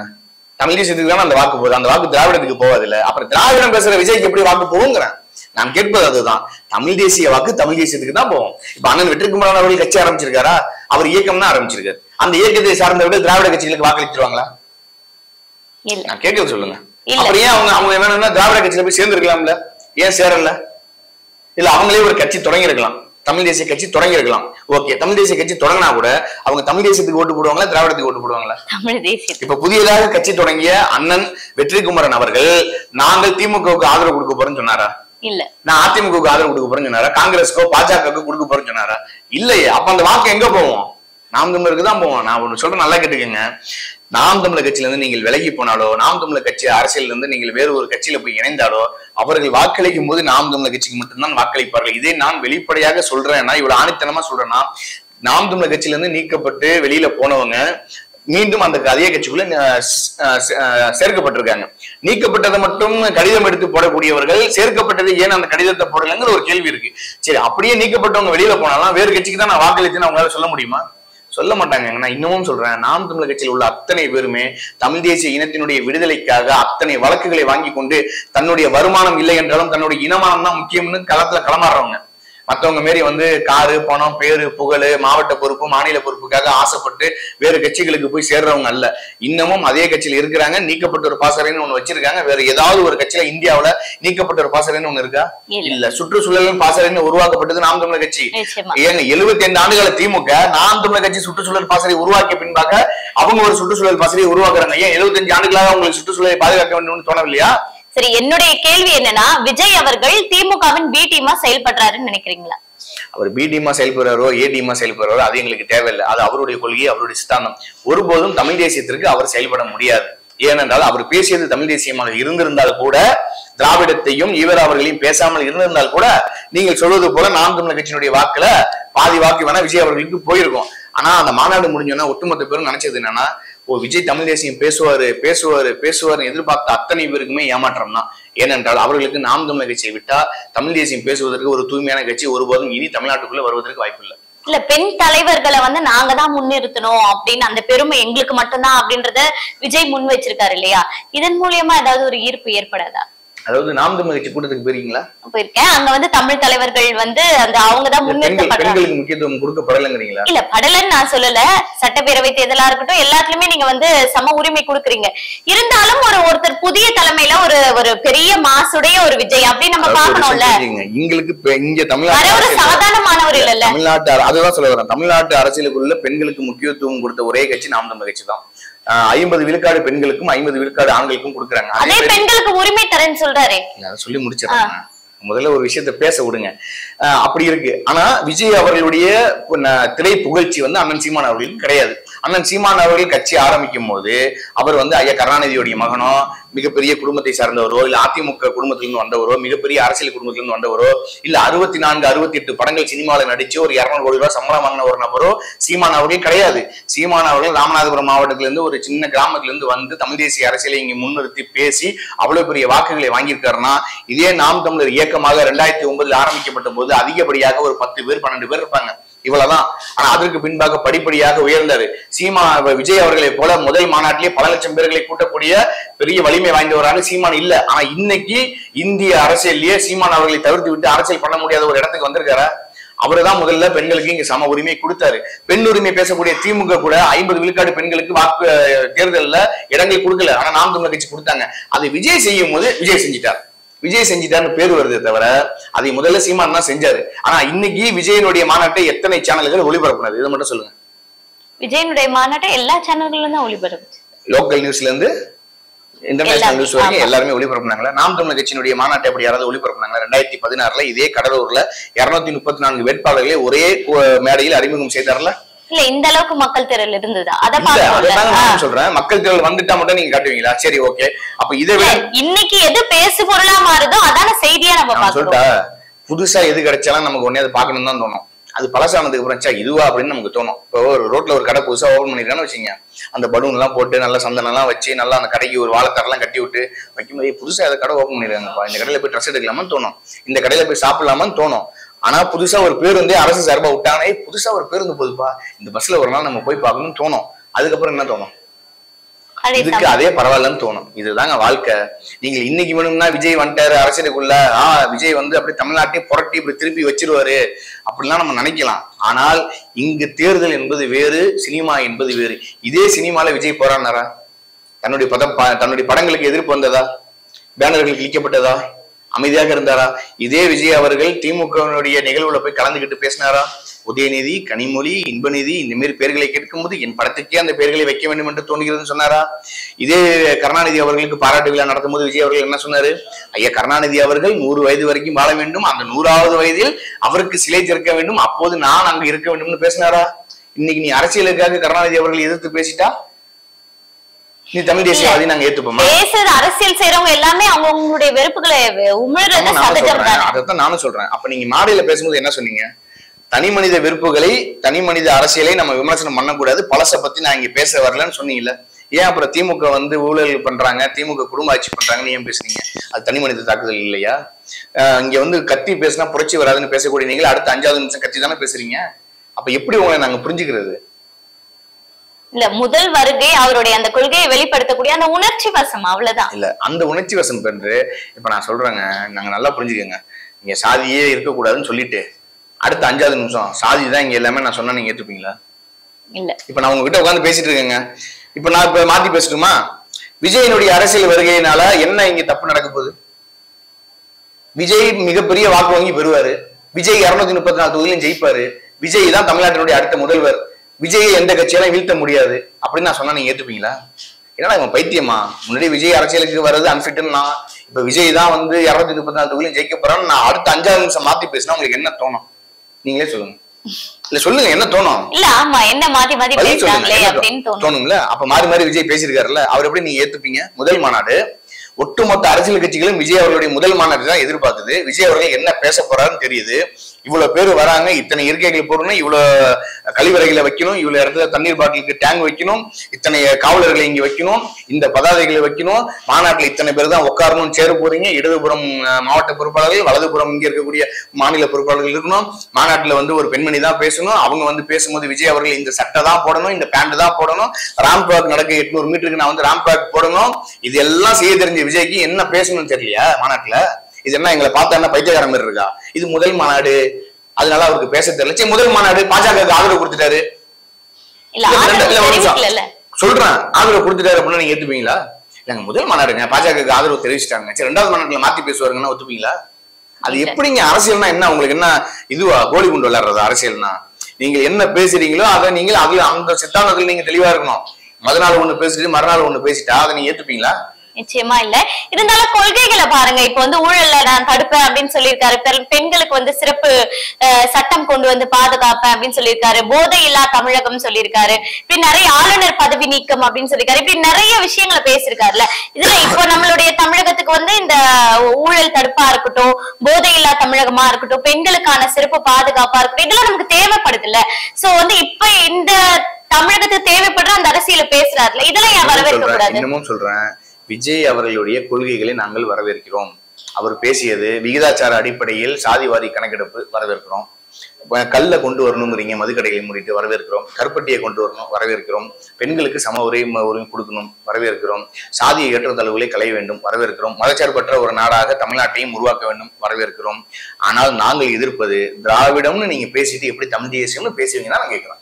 தமிழ் தானே அந்த வாக்கு போகுது. அந்த வாக்கு திராவிடத்துக்கு போகாது இல்ல அப்புறம் திராவிடம் பேசுற விஜய்க்கு எப்படி வாக்கு போகுங்கிறேன். நான் கேட்பது அதுதான். தமிழ் தேசிய வாக்கு தமிழ் தேசியத்துக்கு தான் போகும் இப்ப அண்ணன் வெற்றிக்குமாரன் அவர்கள் கட்சி ஆரம்பிச்சிருக்காரா? அவர் இயக்கம் தான் ஆரம்பிச்சிருக்காரு. அந்த இயக்கத்தை சார்ந்தவர்கள் திராவிட கட்சிகளுக்கு வாக்களிச்சிருவாங்களா இல்ல. நான் கேட்கறது சொல்லுங்க. அப்புறம் ஏன் அவங்க அவங்க என்னன்னா திராவிட கட்சியில போய் சேர்ந்துருக்கலாம்ல? ஏன் சேரல? இல்ல அவங்களே ஒரு கட்சி தொடங்கி இருக்கலாம் தமிழ் தேசிய கட்சி தொடங்கி இருக்கலாம் ஓகே தமிழ் தேசிய கட்சி தொடங்கினா கூட அவங்க தமிழ் தேசியத்துக்கு ஓட்டு போடுவாங்களா திராவிடத்துக்கு ஓட்டு போடுவாங்களா? தமிழ் இப்ப புதியதாக கட்சி தொடங்கிய அண்ணன் வெற்றிக்குமரன் அவர்கள் நாங்கள் திமுகவுக்கு ஆதரவு கொடுக்க போறோம்னு சொன்னாரா? இல்ல. நான் அதிமுகவுக்கு ஆதரவு கொடுக்க போறேன்னு சொன்னாரா? காங்கிரஸ்க்கோ பாஜகவுக்கு கொடுக்க போறேன்னு சொன்னாரா? இல்லையே. அப்ப அந்த வாக்கு எங்க போவோம்? நாம் தமிழருக்கு தான் போவோம். நான் ஒண்ணு சொல்றேன் நல்லா கேட்டுக்கங்க. நாம் தமிழர் கட்சியிலிருந்து நீங்கள் விலகி போனாலோ நாம் தமிழர் கட்சி அரசியல்ல இருந்து நீங்கள் வேறு ஒரு கட்சியில போய் இணைந்தாலோ அவர்கள் வாக்களிக்கும் போது நாம் தமிழர் கட்சிக்கு மட்டும்தான் வாக்களிப்பார்கள். இதை நான் வெளிப்படையாக சொல்றேன்னா இவ்வளவு ஆணித்தனமா சொல்றேன்னா நாம் தமிழர் கட்சியிலிருந்து நீக்கப்பட்டு வெளியில போனவங்க மீண்டும் அந்த அதே கட்சிக்குள்ள அஹ், சேர்க்கப்பட்டிருக்காங்க. நீக்கப்பட்டதை மட்டும் கடிதம் எடுத்து போடக்கூடியவர்கள் சேர்க்கப்பட்டது ஏன் அந்த கடிதத்தை போடலங்கிற ஒரு கேள்வி இருக்கு. சரி அப்படியே நீக்கப்பட்டவங்க வெளியில போனாலும் வேறு கட்சிக்கு தான் நான் வாக்களித்தேன்னு அவங்களால சொல்ல முடியுமா? சொல்ல மாட்டாங்க. நான் இன்னமும் சொல்றேன். நாம் தமிழர் கட்சியில் உள்ள அத்தனை பேருமே தமிழ் தேசிய இனத்தினுடைய விடுதலைக்காக அத்தனை வழக்குகளை வாங்கி கொண்டு தன்னுடைய வருமானம் இல்லை என்றாலும் தன்னுடைய இனமானம் தான் முக்கியம்னு களத்துல களமாடுறவங்க. மத்தவங்க மாரி வந்து காரு பணம் பேரு புகழ் மாவட்ட பொறுப்பு மாநில பொறுப்புக்காக ஆசைப்பட்டு வேறு கட்சிகளுக்கு போய் சேர்றவங்க அல்ல. இன்னமும் அதே கட்சியில இருக்கிறாங்க. நீக்கப்பட்ட ஒரு பாசறைன்னு ஒண்ணு வச்சிருக்காங்க. வேற ஏதாவது ஒரு கட்சியில இந்தியாவுல நீக்கப்பட்ட ஒரு பாசறைன்னு ஒண்ணு இருக்கா? இல்ல. சுற்றுச்சூழல் பாசறைன்னு உருவாக்கப்பட்டது நாம் தமிழர் கட்சி. ஏங்க எழுபத்தி ஐந்து ஆண்டுகள திமுக நாம் தமிழர் கட்சி சுற்றுச்சூழல் பாசறை உருவாக்கிய பின்பாக அவங்க ஒரு சுற்றுச்சூழல் பாசறையை உருவாக்குறாங்க. ஏன் 75 ஆண்டுகளாக உங்களுக்கு சுற்றுச்சூழலை பாதுகாக்க வேண்டும்னு தோணவில்லையா? சரி என்னுடைய கேள்வி என்னன்னா விஜய் அவர்கள் திமுகவின் பி டீமா செயல்படுறாருன்னு நினைக்கிறீங்களா? அவர் பி டீமா செயல்படுறாரோ ஏ டீமா செயல்படுறாரோ அது எங்களுக்கு தேவையில்லை. அது அவருடைய கொள்கை அவருடைய சித்தாந்தம். ஒருபோதும் தமிழ் தேசியத்திற்கு அவர் செயல்பட முடியாது. ஏனென்றால் அவர் பேசியது தமிழ் தேசியமாக இருந்திருந்தால் கூட திராவிடத்தையும் இவர் அவர்களையும் பேசாமல் இருந்திருந்தால் கூட நீங்கள் சொல்வது போல நாம் தமிழர் கட்சியினுடைய வாக்குல பாதி வாக்கு வேணா விஜய் அவர்களுக்கு போயிருக்கும். ஆனா அந்த மாநாடு முடிஞ்சோன்னா ஒட்டுமொத்த பேரும் நினைச்சது என்னன்னா ஓ விஜய் தமிழ் தேசியம் பேசுவாரு பேசுவாரு பேசுவார்னு எதிர்பார்த்த அத்தனை பேருக்குமே ஏமாற்றம் தான் ஏனென்றால் அவர்களுக்கு நாம் தமிழ் கட்சியை விட்டா தமிழ் தேசியம் பேசுவதற்கு ஒரு தூய்மையான கட்சி ஒருபோதும் இனி தமிழ்நாட்டுக்குள்ள வருவதற்கு வாய்ப்பில்லை இல்ல பெண் தலைவர்களை வந்து நாங்க தான் முன்னிறுத்தணும் அப்படின்னு அந்த பெருமை எங்களுக்கு மட்டும்தான் அப்படின்றத விஜய் முன் வச்சிருக்காரு இல்லையா? இதன் மூலியமா ஏதாவது ஒரு ஈர்ப்பு ஏற்படாதா? அதாவது நாம் தமிழ் கட்சி கூட்டத்துக்கு போயிருக்கீங்களா? போயிருக்கேன். அங்க வந்து தமிழ் தலைவர்கள் வந்து அந்த அவங்கதான் பெண்களுக்கு முக்கியத்துவம் கொடுக்கப்படலைங்கிறீங்களா? இல்ல படலன்னு நான் சொல்லல. சட்டப்பேரவை தேர்தலா இருக்கட்டும் எல்லாத்துலயுமே நீங்க வந்து சம உரிமை கொடுக்குறீங்க. இருந்தாலும் ஒரு ஒருத்தர் புதிய தலைமையில ஒரு ஒரு பெரிய மாசுடைய ஒரு விஜய் அப்படி நம்ம பாக்கணும்ல. எங்களுக்கு இங்க வர தமிழ்நாட்டு ஒரு சாதாரணமானவர் இல்லல்ல. தமிழ்நாட்டு அதுதான் சொல்ல வரேன். தமிழ்நாட்டு அரசியலுக்குள்ள பெண்களுக்கு முக்கியத்துவம் கொடுத்த ஒரே கட்சி நாம் தமிழ் கட்சி தான். ஐம்பது விழுக்காடு பெண்களுக்கும் ஐம்பது விழுக்காடு ஆண்களுக்கும் கொடுக்குறாங்க. அதே பெண்களுக்கு உரிமை தரேன்னு சொல்றாரே. சொல்லி முடிச்சிடறேன் முதல்ல ஒரு விஷயத்த பேச விடுங்க. அப்படி இருக்கு. ஆனா விஜய் அவர்களுடைய திரை புகழ்ச்சி வந்து அண்ணன் சீமான் அவர்களுக்கு கிடையாது. அண்ணன் சீமான் அவர்கள் கட்சி ஆரம்பிக்கும் போது அவர் வந்து ஐயா கருணாநிதியுடைய மகனோ மிகப்பெரிய குடும்பத்தை சார்ந்தவரோ இல்ல அதிமுக குடும்பத்திலிருந்து வந்தவரோ மிகப்பெரிய அரசியல் குடும்பத்திலிருந்து வந்தவரோ இல்ல அறுபத்தி நான்கு அறுபத்தி எட்டு படங்கள் சினிமாவில் நடிச்சு ஒரு இரநூறு கோடி ரூபாய் சம்பளம் வாங்கின ஒரு நபரோ சீமான் அவர்கள் கிடையாது. சீமான் அவர்கள் ராமநாதபுரம் மாவட்டத்திலிருந்து ஒரு சின்ன கிராமத்திலிருந்து வந்து தமிழ் தேசிய அரசியலை இங்கே முன்னிறுத்தி பேசி அவ்வளவு பெரிய வாக்குகளை வாங்கியிருக்காருன்னா இதே நாம் தமிழர் இயக்கமாக ரெண்டாயிரத்தி ஒன்பதில் ஆரம்பிக்கப்பட்ட போது அதிகப்படியாக ஒரு பத்து பேர் பன்னெண்டு பேர் இருப்பாங்க. இவ்வளவுதான். ஆனா அதற்கு பின்பாக படிப்படியாக உயர்ந்தாரு சீமா விஜய் அவர்களை போல முதல் மாநாட்டிலே பல லட்சம் பேர்களை கூட்டக்கூடிய பெரிய வலிமை வாய்ந்தவரான சீமான் இல்ல. ஆனா இன்னைக்கு இந்திய அரசியல்லையே சீமான் அவர்களை தவிர்த்து விட்டு அரசியல் பண்ண முடியாத ஒரு இடத்துக்கு வந்திருக்காரா? அவர்தான் முதல்ல பெண்களுக்கு இங்க சம உரிமை கொடுத்தாரு. பெண் உரிமை பேசக்கூடிய திமுக கூட ஐம்பது விழுக்காடு பெண்களுக்கு வாக்கு தேர்தலில் இடங்கள் கொடுக்கல. ஆனா நாம் தமிழர் கட்சி கொடுத்தாங்க. அதை விஜய் செய்யும் போது விஜய் செஞ்சிட்டார். விஜய் செஞ்சிட்டார்னு பேர் வருதே தவிர அதை முதல்ல சீமான் தான் செஞ்சாரு. ஆனா இன்னைக்கு விஜயனுடைய மாநாட்டை எத்தனை சேனல்கள் ஒளிபரப்புனது? இதை மட்டும் சொல்லுங்க. விஜயனுடைய மாநாட்டை எல்லா சேனல்களும் தான் ஒளிபரப்பு லோக்கல் நியூஸ்ல இருந்து இன்டர்நேஷனல் நியூஸ் வரைக்கும். எல்லாருமே ஒளிபரப்புனாங்களா? நாம் தமிழர் கட்சியினுடைய மாநாட்டை அப்படி யாராவது ஒளிபரப்புனாங்களா? ரெண்டாயிரத்தி பதினாறுல இதே கடலூர்ல இருநூத்தி முப்பத்தி நான்கு வேட்பாளர்களை ஒரே மேடையில் அறிமுகம் செய்தார்ல? இல்ல இந்த அளவுக்கு மக்கள் திரள் இருந்ததா? அத சொல்றேன். மக்கள் திரள் வந்துட்டா மட்டும் நீங்க காட்டுவீங்களா? சரி ஓகே. அப்ப இதை விட இன்னைக்கு எது பேசு பொருளா மாறுதோ அதான செய்தியா நம்ம நான் பாக்குறோம் சொல்லிட்டா புதுசா எது கிடைச்சாலும் நமக்கு ஒன்னே அதை பார்க்கணும் தான் தோணும். அது பழசானதுக்கு அப்புறம் ச்சே, இதுவா அப்படின்னு நமக்கு தோணும். இப்போ ஒரு ரோட்ல ஒரு கடை புதுசா ஓபன் பண்ணிருக்கான்னு வச்சுங்க அந்த பலூன் எல்லாம் போட்டு நல்லா சந்தனம் எல்லாம் வச்சு நல்லா அந்த கடைக்கு ஒரு வாழைத்தரெல்லாம் கட்டி விட்டு வைக்கும் போது புதுசா ஏதோ கடை ஓபன் பண்ணிருக்காங்கப்பா. இந்த கடையில போய் ட்ரெஸ் எடுக்கலாமான்னு தோணும். இந்த கடையில போய் சாப்பிடலாமான்னு தோணும். ஆனா புதுசா ஒரு பேருந்தே அரசு சார்பா விட்டாங்கன்னா "ஏய், புதுசா ஒரு பேருந்து போகுதுப்பா. இந்த பஸ்ல ஒரு நாள் நம்ம போய் பார்க்கணும்னு தோணும். அதுக்கப்புறம் என்ன தோணும்? இதுக்கு அதே பரவாயில்லன்னு தோணும். இதுதாங்க வாழ்க்கை. நீங்க இன்னைக்கு வேணும்னா விஜய் வந்துட்டாரு அரசியலுக்குள்ள. ஆ விஜய் வந்து அப்படி தமிழ்நாட்டையே புரட்டி இப்படி திருப்பி வச்சிருவாரு. அப்படிலாம் நம்ம நினைக்கலாம். ஆனால் இங்கு தேர்தல் என்பது வேறு சினிமா என்பது வேறு. இதே சினிமால விஜய் போராடினாரா? தன்னுடைய பதம் ப- தன்னுடைய படங்களுக்கு எதிர்ப்பு வந்ததா? பேனர்கள் கிழிக்கப்பட்டதா அமைதியாக இருந்தாரா? இதே விஜய் அவர்கள் திமுகவினுடைய நிகழ்வுல போய் கலந்துகிட்டு பேசினாரா? உதயநிதி கனிமொழி இன்பநிதி இந்த மாதிரி பேர்களை கேட்கும்போது என் படத்துக்கே அந்த பேர்களை வைக்க வேண்டும் என்று தோன்றுகிறதுன்னு சொன்னாரா? இதே கருணாநிதி அவர்களுக்கு பாராட்டு விழா நடத்தும் போது விஜய் அவர்கள் என்ன சொன்னாரு? ஐயா கருணாநிதி அவர்கள் நூறு வயது வரைக்கும் வாழ வேண்டும். அந்த நூறாவது வயதில் அவருக்கு சிலை திறக்க வேண்டும். அப்போது நான் அங்கு இருக்க வேண்டும்னு பேசினாரா? இன்னைக்கு நீ அரசியலுக்காக கருணாநிதி அவர்கள் எதிர்த்து பேசிட்டா? நீ தமிழ் தேசியவாதி நாங்க ஏத்துப்போமா? பேசுறது அரசியல் செய்யறவங்க எல்லாமே அவங்களுடைய வெறுப்புகளை உமிழ்றது சகஜம் அதைத்தான் நானும் சொல்றேன். அப்ப நீங்க மாடியில பேசும்போது என்ன சொன்னீங்க? தனி மனித விருப்புகளை தனி மனித அரசியலை நம்ம விமர்சனம் பண்ணக்கூடாது. பழச பத்தி நான் இங்க பேச வரலன்னு சொன்னீங்கல்ல. ஏன் அப்புறம் திமுக வந்து ஊழல் பண்றாங்க திமுக குடும்ப ஆட்சி பண்றாங்கன்னு ஏன் பேசுனீங்க? அது தனி மனித தாக்குதல் இல்லையா? இங்க வந்து கத்தி பேசினா புரட்சி வராதுன்னு பேசக்கூடிய நீங்கள் அடுத்த அஞ்சாவது நிமிஷம் கத்தி தானே பேசுறீங்க. அப்ப எப்படி உங்களை நாங்க புரிஞ்சுக்கிறது? இல்ல முதல் வருகை அவருடைய அந்த கொள்கையை வெளிப்படுத்தக்கூடிய அந்த உணர்ச்சி வசம் அவ்வளவுதான். இல்ல அந்த உணர்ச்சி வசம் பெற்று இப்ப நான் சொல்றேங்க நாங்க நல்லா புரிஞ்சுக்கோங்க. இங்க சாதியே இருக்கக்கூடாதுன்னு சொல்லிட்டு அடுத்த அஞ்சாவது நிமிஷம் சாதி தான் இங்க எல்லாமே நான் சொன்னா நீங்க ஏத்துப்பீங்களா? இல்ல. இப்ப நான் உங்ககிட்ட உட்காந்து பேசிட்டு இருக்கேங்க. இப்ப நான் இப்ப மாத்தி பேசட்டுமா? விஜயனுடைய அரசியல் வருகையினால என்ன இங்க தப்பு நடக்க போகுது? விஜய் மிகப்பெரிய வாக்கு வங்கி பெறுவாரு. விஜய் இருநூத்தி முப்பத்தி நாலு தொகுதியிலும் ஜெயிப்பாரு. விஜய் தான் தமிழ்நாட்டினுடைய அடுத்த முதல்வர். விஜயை எந்த கட்சியாலும் வீழ்த்த முடியாது. அப்படின்னு நான் சொன்னா நீங்க ஏத்துப்பீங்களா? என்னடா இவன் பைத்தியமா? முன்னாடி விஜய் அரசியலுக்கு வர்றது அன்ஃபிட்னா இப்ப விஜய் தான் வந்து இருநூத்தி முப்பத்தி நாலு தொகுதியிலும் ஜெயிக்க போறான்னு நான் அடுத்த அஞ்சாவது நிமிஷம் மாத்தி பேசினா உங்களுக்கு என்ன தோணும்? நீங்களே சொல்லுங்க. இல்ல சொல்லுங்க என்ன தோணும்? இல்ல ஆமா என்ன மாத்தி மாத்தி பேசுறாங்களே அப்படின்னு தோணும்? தோணும். தோணும்ல? அப்ப மாறி மாறி விஜய் பேசியிருக்காருல்ல அவர் எப்படி நீங்க ஏத்துப்பீங்க? முதல் மாநாடு. ஒட்டுமொத்த அரசியல் கட்சிகளும் விஜய் அவர்களுடைய முதல் மாநாடு தான் எதிர்பார்க்குது. விஜய் அவர்கள் என்ன பேச போறாருன்னு தெரியுது. இவ்வளவு பேர் வராங்க இத்தனை இருக்கைகள் போடணும் இவ்வளவு கழிவறைகளை வைக்கணும் இவ்வளவு இடத்துல தண்ணீர் பாட்டிலுக்கு டேங்க் வைக்கணும் இத்தனை காவலர்களை இங்க வைக்கணும் இந்த பதாதைகளை வைக்கணும் மாநாட்டில் இத்தனை பேர் தான் உட்காரணும் சேர போறீங்க இடதுபுறம் மாவட்ட பொறுப்பாளர்கள் வலதுபுறம் இங்க இருக்கக்கூடிய மாநில பொறுப்பாளர்கள் இருக்கணும் மாநாட்டில் வந்து ஒரு பெண்மணி தான் பேசணும் அவங்க வந்து பேசும்போது விஜய் அவர்கள் இந்த சட்டை தான் போடணும் இந்த பேண்ட் தான் போடணும் ராம் வாக் நடக்க எட்நூறு மீட்டருக்கு நான் வந்து ராம்ப் போடணும் இது எல்லாம் செய்ய தெரிஞ்ச விஜய்க்கு என்ன பேசணும்னு தெரியலையா மாநாட்டில்? இது என்ன எங்களை பார்த்தா என்ன பைத்தியக்கார மாதிரி இருக்கா? இது முதல் மாநாடு. அதனால அவருக்கு பேச தெரியல. சரி முதல் மாநாடு பாஜக ஆதரவு கொடுத்துட்டாரு. சொல்றேன். ஆதரவு கொடுத்துட்டாரு அப்படின்னா நீங்க ஏத்துப்பீங்களா? இல்லங்க முதல் மாநாடுங்க பாஜக ஆதரவு தெரிவிச்சிட்டாங்க. சரி ரெண்டாவது மாநாட்டுல மாத்தி பேசுவாருங்கன்னா ஒத்துப்பீங்களா? அது. எப்படிங்க அரசியல்னா என்ன? உங்களுக்கு என்ன இதுவா? கோலி குண்டு விளையாடுறது அரசியல்னா? நீங்க என்ன பேசுறீங்களோ அதை நீங்க அதுல அந்த சித்தாந்தத்துல நீங்க தெளிவா இருக்கணும். முத நாள் ஒண்ணு பேசிட்டு மறுநாள் ஒண்ணு பேசிட்டா அதை நீங்க ஏத்துப்பீங்களா? நிச்சயமா இல்ல. இருந்தாலும் கொள்கைகளை பாருங்க. இப்ப வந்து ஊழல்ல நான் தடுப்பேன் அப்படின்னு சொல்லியிருக்காரு. பெண்- பெண்களுக்கு வந்து சிறப்பு சட்டம் கொண்டு வந்து பாதுகாப்பேன் அப்படின்னு சொல்லியிருக்காரு. போதை இல்லா தமிழகம் சொல்லியிருக்காரு. இப்படி நிறைய ஆளுநர் பதவி நீக்கம் அப்படின்னு சொல்லியிருக்காரு. இப்படி நிறைய விஷயங்களை பேசியிருக்காருல்ல. இதுல இப்போ நம்மளுடைய தமிழகத்துக்கு வந்து இந்த ஊழல் தடுப்பா இருக்கட்டும் போதை இல்லா தமிழகமா இருக்கட்டும் பெண்களுக்கான சிறப்பு பாதுகாப்பா இருக்கட்டும் இதெல்லாம் நமக்கு தேவைப்படுதுல்ல. சோ வந்து இப்ப இந்த தமிழகத்துக்கு தேவைப்படுற அந்த அரசியல பேசுறாருல இதெல்லாம் ஏன் வரவேற்க கூடாது? இன்னமும் சொல்றேன். விஜய் அவர்களுடைய கொள்கைகளை நாங்கள் வரவேற்கிறோம். அவர் பேசியது விகிதாச்சார அடிப்படையில் சாதிவாரி கணக்கெடுப்பு வரவேற்கிறோம். கல்ல கொண்டு வரணுங்கிறீங்க மதுக்கடைகளை மூடிட்டு வரவேற்கிறோம். கருப்பட்டியை கொண்டு வரணும் வரவேற்கிறோம். பெண்களுக்கு சம உரிமை உரிமை கொடுக்கணும் வரவேற்கிறோம். சாதிய ஏற்றத்தாழ்வுகளை களைய வேண்டும் வரவேற்கிறோம். மதச்சார்பற்ற ஒரு நாடாக தமிழ்நாட்டையும் உருவாக்க வேண்டும் வரவேற்கிறோம். ஆனால் நாங்கள் எதிர்ப்பது திராவிடம்னு நீங்க பேசிட்டு எப்படி தமிழ் தேசியம்னு பேசுவீங்கன்னா நான் கேட்கிறேன்.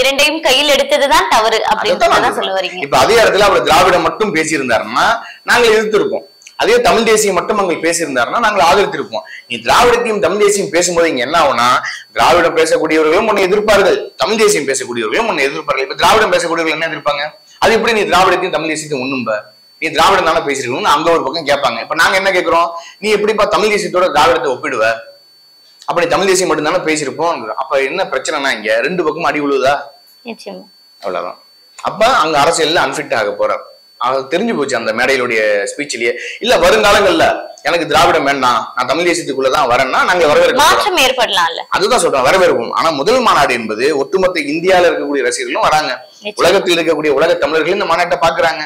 இரண்டையும் கையில் எடுத்ததுதான் தவறு அப்படின்னு சொல்ல. வரீங்க? இப்ப அதே இடத்துல அவர் திராவிடம் மட்டும் பேசியிருந்தாருன்னா நாங்கள் எதிர்த்திருப்போம். அதே தமிழ் தேசியம் மட்டும் அங்க பேசியிருந்தாருன்னா நாங்கள் ஆதரித்திருப்போம். நீ திராவிடத்தையும் தமிழ் தேசியம் பேசும்போது இங்க என்ன ஆகும்னா திராவிடம் பேசக்கூடியவர்களும் உன்னை எதிர்ப்பார்கள். தமிழ் தேசியம் பேசக்கூடியவர்களும் உன்னை எதிர்ப்பார்கள். இப்ப திராவிடம் பேசக்கூடியவர்கள் என்ன எதிர்ப்பாங்க? அது எப்படி நீ திராவிடத்தையும் தமிழ் தேசியத்தையும் ஒண்ணும்ப நீ திராவிடம் தானே பேசிருக்கணும்னு அங்க ஒரு பக்கம் கேட்பாங்க. இப்ப நாங்க என்ன கேட்கிறோம்? நீ எப்படிப்பா தமிழ் தேசியத்தோட திராவிடத்தை ஒப்பிடுவ? அப்ப நீ தமிழ் தேசியம் மட்டும் தானே பேசியிருப்போம் அப்ப என்ன பிரச்சனைனா இங்க ரெண்டு பக்கம் அடி விழுதா அவ்வளவுதான். அப்ப அங்க அரசியல்ல அன்ஃபிட் ஆக போறார். அது தெரிஞ்சு போச்சு அந்த மேடையிலுடைய ஸ்பீச்லயே இல்ல வருங்காலங்கள்ல எனக்கு திராவிடம் வேண்டாம் நான் தமிழ் தேசியத்துக்குள்ளதான் வரேன்னா நாங்க. மாற்றம் ஏற்படலாம்ல. அதுதான் சொல்றேன் வரவேற்போம் ஆனா முதல் மாநாடு என்பது ஒட்டுமொத்த இந்தியால இருக்கக்கூடிய ரசிகர்களும் வராங்க. உலகத்தில் இருக்கக்கூடிய உலக தமிழர்களும் இந்த மாநாட்டை பாக்குறாங்க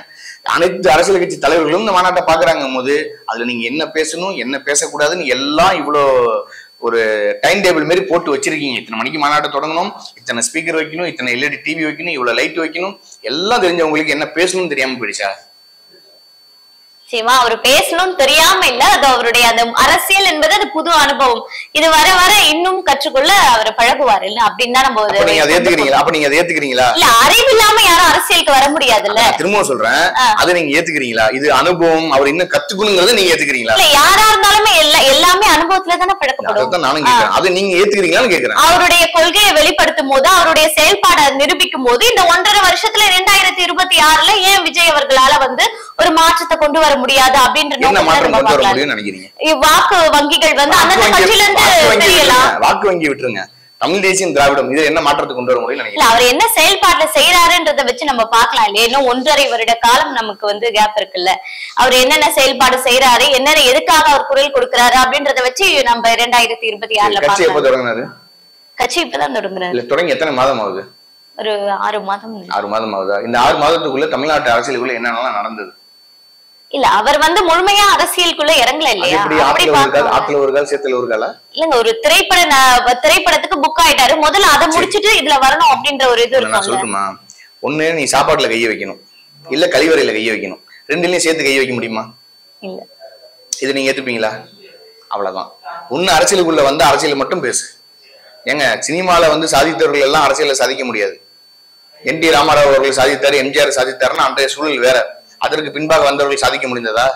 அனைத்து அரசியல் கட்சி தலைவர்களும் இந்த மாநாட்டை பாக்குறாங்க போது அதுல நீங்க என்ன பேசணும் என்ன பேசக்கூடாதுன்னு எல்லாம் இவ்வளோ ஒரு டைம் டேபிள் மாதிரி போட்டு வச்சிருக்கீங்க. இத்தனை மணிக்கு மாநாட்டை தொடங்கணும் இத்தனை ஸ்பீக்கர் வைக்கணும் இத்தனை எல்இடி டிவி வைக்கணும் இவ்வளவு லைட் வைக்கணும் எல்லாம் தெரிஞ்சவங்களுக்கு என்ன பேசணும்னு தெரியாம போயிடுச்சா? நிச்சயமா அவர் பேசணும்னு தெரியாம இல்ல அது அவருடைய அந்த அரசியல் என்பது அது புது அனுபவம். இது வர வர இன்னும் கற்றுக்கொள்ள அவர் பழகுவார் இல்ல? அப்படின்னு தான் நம்ம நீங்க அதை ஏத்துக்கிறீங்களா? அப்ப நீங்க அதை ஏத்துக்கிறீங்களா? இல்ல அறிவு இல்லாம யாரும் அரசியலுக்கு வர முடியாதுல்ல நான் திரும்பவும் சொல்றேன். அதை நீங்க ஏத்துக்கிறீங்களா? இது அனுபவம் அவர் இன்னும் கத்துக்கணுங்கிறத நீங்க ஏத்துக்கிறீங்களா? இல்ல யாரா இருந்தாலுமே எல்லா எல்லாமே அனுபவத்துல தானே பழக்கப்படும் அதைத்தான் நானும் கேட்கிறேன். அதை நீங்க ஏத்துக்கிறீங்களான்னு கேட்கிறேன். அவருடைய கொள்கையை வெளிப்படுத்தும் போது அவருடைய செயல்பாடை நிரூபிக்கும் போது இந்த ஒன்றரை வருஷத்துல இரண்டாயிரத்தி இருபத்தி ஆறுல ஏன் விஜய் அவர்களால வந்து ஒரு மாற்றத்தை கொண்டு வர முடியாது அப்படின்ற நினைக்கிறீங்க? வாக்கு வங்கிகள் வந்து அந்தந்த வங்கி- கட்சியில இருந்து தெரியலாம். வாக்கு வங்கி விட்டுருங்க. தமிழ் தேசியம் திராவிடம். இது என்ன மாற்றத்தை கொண்டு வர முடியும்னு இல்ல நினைக்கிறீங்க அவர் என்ன செயல்பாட்டுல செய்யறாருன்றத வச்சு நம்ம பார்க்கலாம். இல்லையா இன்னும் ஒன்றரை வருட காலம் நமக்கு வந்து கேப் இருக்குல்ல. அவர் என்னென்ன செயல்பாடு செய்யறாரு என்னென்ன எதுக்காக அவர் குரல் கொடுக்கறாரு அப்படின்றத வச்சு நம்ம இரண்டாயிரத்தி இருபத்தி ஆறுல கட்சி எப்போ தொடங்கினாரு? கட்சி இப்பதான் தொடங்குறாரு. தொடங்கி எத்தனை மாதம் ஆகுது? ஒரு ஆறு மாதம். ஆறு மாதம் ஆகுதா? இந்த ஆறு மாதத்துக்குள்ள தமிழ்நாட்டு அரசியலுக்குள்ள என்னென்னலாம் நடந்தது? இல்ல அவர் வந்து முழுமையா அரசியலுக்குள்ள இறங்கல இல்லையா? ஆத்துல ஒரு கால் ஒரு கால் சேத்துல ஒரு காலா இல்லங்க ஒரு திரைப்பட திரைப்படத்துக்கு புக் ஆயிட்டாரு. முதல்ல அதை முடிச்சிட்டு இதுல வரணும் அப்படின்ற ஒரு இது நான் சொல்லட்டுமா? ஒண்ணு நீ சாப்பாட்டுல கைய வைக்கணும். இல்ல கழிவறையில கைய வைக்கணும். ரெண்டுலயும் சேர்த்து கைய வைக்க முடியுமா? இல்ல. இது நீங்க ஏத்துப்பீங்களா? அவ்வளவுதான். ஒண்ணு அரசியலுக்குள்ள வந்து அரசியல் மட்டும் பேசு. ஏங்க சினிமால வந்து சாதித்தவர்கள் எல்லாம் அரசியல சாதிக்க முடியாது. என் டி ராமாராவ் அவர்கள் சாதித்தாரு எம்ஜிஆர் சாதித்தாருன்னா அன்றைய சூழல் வேற. அதற்கு பின்பாக வந்தவர்கள் சாதிக்க முடிந்ததா?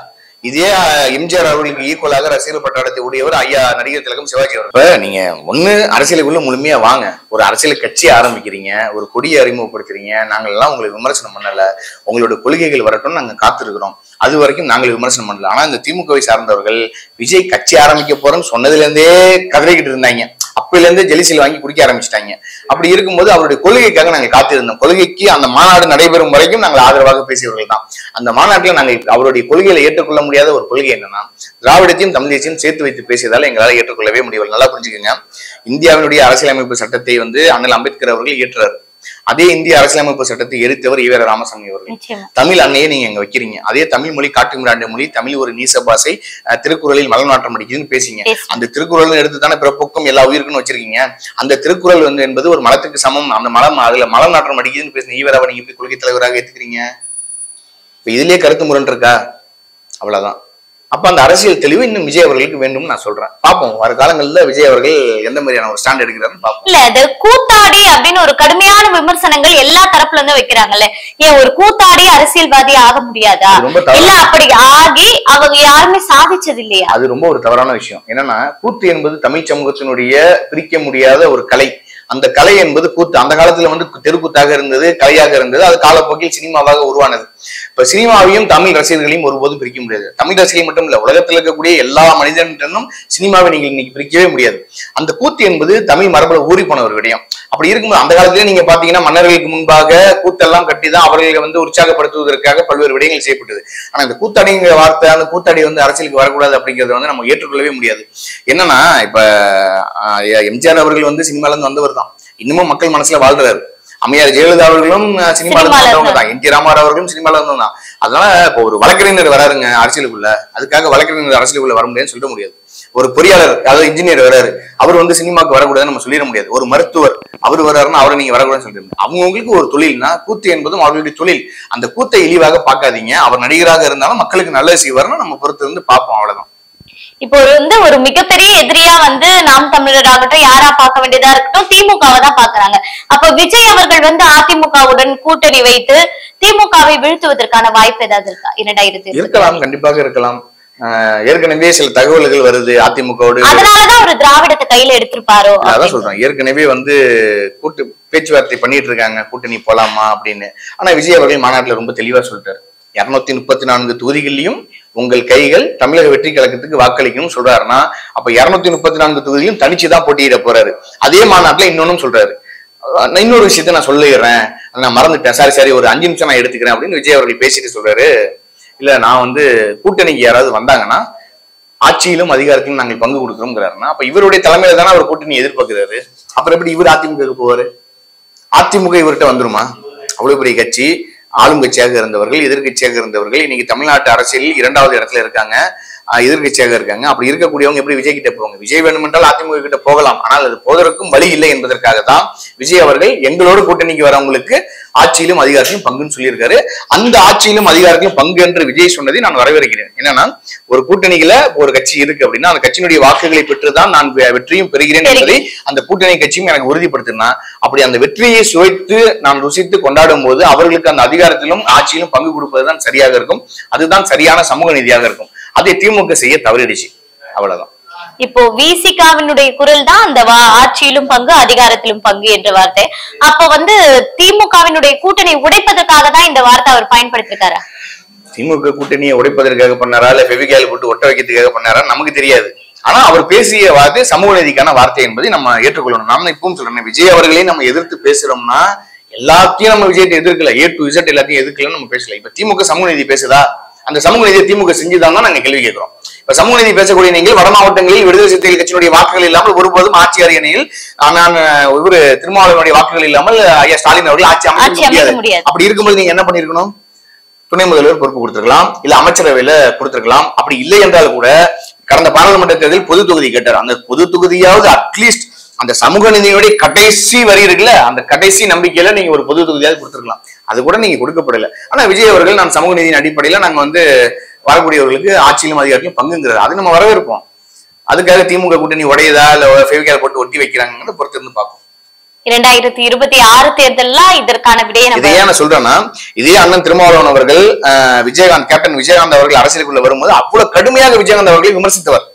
இதே எம்ஜிஆர் அவர்களுக்கு ஈக்குவலாக ரசிகர் பட்டாளத்தை உடையவர் ஐயா நடிகர் திலகம் சிவாஜி அவர் இப்போ நீங்க ஒண்ணு அரசியலுக்குள்ள முழுமையா வாங்க. ஒரு அரசியல் கட்சி ஆரம்பிக்கிறீங்க ஒரு கொடியை அறிமுகப்படுத்துறீங்க நாங்கள் எல்லாம் உங்களுக்கு விமர்சனம் பண்ணல. உங்களோட கொள்கைகள் வரட்டும் நாங்க காத்திருக்கிறோம். அது வரைக்கும் நாங்கள் விமர்சனம் பண்ணல. ஆனா இந்த திமுகவை சார்ந்தவர்கள் விஜய் கட்சி ஆரம்பிக்க போறோம்னு சொன்னதுல இருந்தே கதறிக்கிட்டு இருந்தாங்க. அப்பையில இருந்து ஜெலிசில் வாங்கி குடிக்க ஆரம்பிச்சிட்டாங்க. அப்படி இருக்கும்போது அவருடைய கொள்கைக்காக நாங்கள் காத்திருந்தோம். கொள்கைக்கு அந்த மாநாடு நடைபெறும் வரைக்கும் நாங்கள் ஆதரவாக பேசியவர்கள் தான். அந்த மாநாட்டில் நாங்கள் அவருடைய கொள்கையில ஏற்றுக்கொள்ள முடியாத ஒரு கொள்கை என்னன்னா திராவிடத்தையும் தமிழ் சேர்த்து வைத்து பேசியதால் எங்களால் ஏற்றுக்கொள்ளவே முடியவில்லை. நல்லா புரிஞ்சுக்கோங்க. இந்தியாவினுடைய அரசியலமைப்பு சட்டத்தை வந்து அண்ணல் அம்பேத்கர் அவர்கள் ஏற்றார் அதே இந்திய அரசியலமைப்பு சட்டத்தை எரித்தவர் ஈவேர ராமசாமி அவர்கள். தமிழ் அன்னையை நீங்க இங்க வைக்கிறீங்க. அதே தமிழ் மொழி காட்டுமிராண்ட மொழி தமிழ் ஒரு நீச பாசை திருக்குறளில் மலம் நாட்டம் அடிக்குதுன்னு பேசிங்க பேசுங்க. அந்த திருக்குறள் எடுத்து தானே பிறப்புக்கும் எல்லா உயிருக்குன்னு வச்சிருக்கீங்க. அந்த திருக்குறள் வந்து என்பது ஒரு மலத்துக்கு சமம். அந்த மலம் அதுல மலம் நாட்டம் அடிக்குதுன்னு பேசின ஈவராவை நீங்க எப்படி கொள்கை தலைவராக ஏத்துக்கிறீங்க. இப்ப இதுலயே கருத்து முரண் இருக்கா அவ்வளவுதான். அப்ப அந்த அரசியல் தெளிவு இன்னும் விஜய் அவர்களுக்கு வேண்டும்னு நான் சொல்றேன். பார்ப்போம். வர காலங்கள்ல விஜய் அவர்கள் எந்த மாதிரியான ஒரு ஸ்டாண்ட் எடுக்கிறாருன்னு பார்ப்போம். இல்ல அது கூத்தாடி அப்படின்னு ஒரு கடுமையான விமர்சனங்கள் எல்லா தரப்புல இருந்து வைக்கிறாங்கல்ல. ஏன் ஒரு கூத்தாடி அரசியல்வாதி ஆக முடியாதா. இல்ல அப்படி ஆகி அவங்க யாருமே சாதிச்சது இல்லையா அது ரொம்ப ஒரு தவறான விஷயம். என்னன்னா கூத்து என்பது தமிழ் சமூகத்தினுடைய பிரிக்க முடியாத ஒரு கலை. அந்த கலை என்பது கூத்து. அந்த காலத்துல வந்து தெருக்கூத்தாக இருந்தது கலையாக இருந்தது. அது காலப்போக்கில் சினிமாவாக உருவானது. இப்ப சினிமாவையும் தமிழ் ரசிகர்களையும் ஒருபோதும் பிரிக்க முடியாது. தமிழ் ரசிகை மட்டும் இல்ல உலகத்தில் இருக்கக்கூடிய எல்லா மனிதனும் சினிமாவை நீங்க இன்னைக்கு பிரிக்கவே முடியாது. அந்த கூத்து என்பது தமிழ் மரபுல ஊறி போன ஒரு விடயம். அப்படி இருக்கும்போது அந்த காலத்துல நீங்க பாத்தீங்கன்னா மன்னர்களுக்கு முன்பாக கூத்தெல்லாம் கட்டி தான் அவர்களை வந்து உற்சாகப்படுத்துவதற்காக பல்வேறு விடயங்கள் செய்யப்பட்டது. ஆனா இந்த கூத்தாடிங்கிற வார்த்தை அந்த கூத்தாடி வந்து அரசியலுக்கு வரக்கூடாது அப்படிங்கறத வந்து நம்ம ஏற்றுக்கொள்ளவே முடியாது. என்னன்னா இப்ப எம்ஜிஆர் அவர்கள் வந்து சினிமால இருந்து வந்தவர் தான். இன்னமும் மக்கள் மனசுல வாழ்றாரு. அம்மையார் ஜெயலலிதா அவர்களும் சினிமால வந்தவங்க தான் என் டி ராமாராவ் அவர்களும் சினிமால இருந்தவங்க தான் அதனால இப்போ ஒரு வழக்கறிஞர் வராருங்க அரசியலுக்குள்ள. அதுக்காக வழக்கறிஞர் அரசியலுக்குள்ள வர முடியாதுன்னு சொல்ல முடியாது. ஒரு பொறியாளர் அதாவது இன்ஜினியர் வராரு. அவர் வந்து சினிமாக்கு வரக்கூடாதுன்னு நம்ம சொல்லிட முடியாது. ஒரு மருத்துவர் அவர் வராருன்னா அவரை நீங்க வரக்கூடாதுன்னு சொல்லிட முடியாது. அவங்கவுங்களுக்கு ஒரு தொழில்னா கூத்து என்பதும் அவர்களுடைய தொழில். அந்த கூத்தை இழிவாக பார்க்காதீங்க. அவர் நடிகராக இருந்தாலும் மக்களுக்கு நல்லது செய்வார்னு நம்ம பொறுத்து இருந்து பார்ப்போம் அவ்வளவுதான். இப்போ ஒரு வந்து ஒரு மிகப்பெரிய எதிரியா வந்து நாம் தமிழர் ஆகட்டும் யாரா பார்க்க வேண்டியதா இருக்கட்டும் திமுகவை தான் பாக்குறாங்க அப்ப விஜய் அவர்கள் வந்து அதிமுகவுடன் கூட்டணி வைத்து திமுகவை வீழ்த்துவதற்கான வாய்ப்பு ஏதாவது இருக்கா? இரண்டாயிரத்தி இருக்கலாம் கண்டிப்பாக இருக்கலாம். ஏற்கனவே சில தகவல்கள் வருது அதிமுகவோடு. அதனாலதான் அவர் திராவிடத்தை கையில எடுத்திருப்பாரோ அதான் சொல்றேன். ஏற்கனவே வந்து கூட்டு பேச்சுவார்த்தை பண்ணிட்டு இருக்காங்க. கூட்டணி போலாமா அப்படின்னு. ஆனா விஜய் அவர்கள் மாநாட்டுல ரொம்ப தெளிவா சொல்லிட்டாரு. இருநூத்தி முப்பத்தி நான்கு தொகுதிகளிலும் உங்கள் கைகள் தமிழக வெற்றி கழகத்துக்கு வாக்களிக்கணும்னு சொல்றாருன்னா அப்ப இருநூத்தி முப்பத்தி நான்கு தொகுதியும் தனிச்சு தான் போட்டியிட போறாரு. அதே மாநாட்டுல இன்னொன்னும் சொல்றாரு. இன்னொரு விஷயத்த நான் சொல்லிடுறேன். நான் மறந்துட்டேன். சாரி சாரி ஒரு அஞ்சு நிமிஷம் நான் எடுத்துக்கிறேன் அப்படின்னு விஜய் அவர்கள் பேசிட்டு சொல்றாரு. இல்ல நான் வந்து கூட்டணிக்கு யாராவது வந்தாங்கன்னா ஆட்சியிலும் அதிகாரத்திலும் நாங்கள் பங்கு கொடுக்கிறோம்ங்கிறாருன்னா அப்ப இவருடைய தலைமையில தானே அவர் கூட்டணி எதிர்பார்க்கிறாரு. அப்புறம் எப்படி இவர் அதிமுக போவாரு? அதிமுக இவர்கிட்ட வந்துருமா? அவ்வளவு பெரிய கட்சி. ஆளுங்கட்சியாக இருந்தவர்கள் எதிர்கட்சியாக இருந்தவர்கள் இன்னைக்கு தமிழ்நாட்டு அரசியலில் இரண்டாவது இடத்துல இருக்காங்க. ஆஹ் எதிர்க்கட்சியாக இருக்காங்க. அப்படி இருக்கக்கூடியவங்க எப்படி விஜய் கிட்ட போவாங்க? விஜய் வேண்டுமென்றால் அதிமுக கிட்ட போகலாம். ஆனால் அது போவதற்கும் வழி இல்லை என்பதற்காக தான் விஜய் அவர்கள் எங்களோட கூட்டணிக்கு வரவங்களுக்கு ஆட்சியிலும் அதிகாரத்திலும் பங்குன்னு சொல்லியிருக்காரு. அந்த ஆட்சியிலும் அதிகாரத்திலும் பங்கு என்று விஜய் சொன்னதை நான் வரவேற்கிறேன். என்னன்னா ஒரு கூட்டணியில ஒரு கட்சி இருக்கு அப்படின்னா அந்த கட்சியினுடைய வாக்குகளை பெற்றுதான் நான் வெற்றியும் பெறுகிறேன் என்பதை அந்த கூட்டணி கட்சியும் எனக்கு உறுதிப்படுத்தினா அப்படி அந்த வெற்றியை சுவைத்து நான் ருசித்து கொண்டாடும் போது அவர்களுக்கு அந்த அதிகாரத்திலும் ஆட்சியிலும் பங்கு கொடுப்பதுதான் சரியாக இருக்கும். அதுதான் சரியான சமூக நீதியாக இருக்கும். அதை திமுக செய்ய தவறிடுச்சு. அவ்வளவுதான். இப்போ விசிகாவினுடைய குரல் தான் அந்த வா- ஆட்சியிலும் பங்கு அதிகாரத்திலும் பங்கு என்ற வார்த்தை. அப்ப வந்து திமுகவினுடைய கூட்டணி உடைப்பதற்காக தான் இந்த வார்த்தை அவர் பயன்படுத்திருக்காரா? திமுக கூட்டணியை உடைப்பதற்காக பண்ணாரா? இல்ல ஃபெவிகால் போட்டு ஒட்ட வைக்கிறதுக்காக பண்ணாரா? நமக்கு தெரியாது. ஆனா அவர் பேசிய வார்த்தை சமூக நீதிக்கான வார்த்தை என்பதை நம்ம ஏற்றுக்கொள்ளணும். நாம இப்பவும் சொல்றேன் விஜய் அவர்களையும் நம்ம எதிர்த்து பேசுறோம்னா எல்லாத்தையும் நம்ம விஜய் எதிர்க்கல. ஏ டு இசட் எல்லாத்தையும் எதிர்க்கலன்னு நம்ம பேசல. இப்ப திமுக சமூக நீதி பேசுதா? அந்த சமூக நீதியை திமுக செஞ்சுதான் நாங்க கேள்வி கேட்கிறோம். இப்ப சமூக நீதி பேசக்கூடிய நீங்கள் வட மாவட்டங்களில் விடுதலை சிறுத்தைகள் கட்சியினுடைய வாக்குகள் இல்லாமல் ஒருபோதும் ஆட்சி அரியணையில் நான் இவரு திருமாவளவனுடைய வாக்குகள் இல்லாமல் ஐயா ஸ்டாலின் அவர்கள் ஆட்சி அமைக்க முடியாது. அப்படி இருக்கும்போது நீங்க என்ன பண்ணிருக்கணும்? துணை முதல்வர் பொறுப்பு கொடுத்திருக்கலாம் இல்ல அமைச்சரவையில கொடுத்திருக்கலாம். அப்படி இல்லை என்றால் கூட கடந்த பாராளுமன்ற தேர்தலில் பொது தொகுதி கேட்டார். அந்த பொது தொகுதியாவது அட்லீஸ்ட் அந்த சமூக நீதியுடைய கடைசி வரி இருக்குல்ல அந்த கடைசி நம்பிக்கையில நீங்க ஒரு பொது தொகுதியாவது கொடுத்திருக்கலாம். அது கூட நீங்க கொடுக்கப்படல. ஆனா விஜய் அவர்கள் நான் சமூக நீதியின் அடிப்படையில நாங்க வந்து வரக்கூடியவர்களுக்கு ஆட்சியிலும் அதிகாரத்திலும் பங்குங்கிறது. அது நம்ம வரவேற்போம். அதுக்காக திமுக கூட்டணி உடையதா இல்ல ஃபெவிகால் போட்டு ஒட்டி வைக்கிறாங்கிறத பொறுத்து இருந்து பார்ப்போம். இரண்டாயிரத்தி இருபத்தி ஆறு தேர்தல்ல இதற்கான விடையை இதை நான் சொல்றேன்னா இதே அண்ணன் திருமாவளவன் அவர்கள் விஜயகாந்த் கேப்டன் விஜயகாந்த் அவர்கள் அரசியலுக்குள்ள வரும்போது அவ்வளவு கடுமையாக விஜயகாந்த் அவர்களை விமர்சித்தவர்.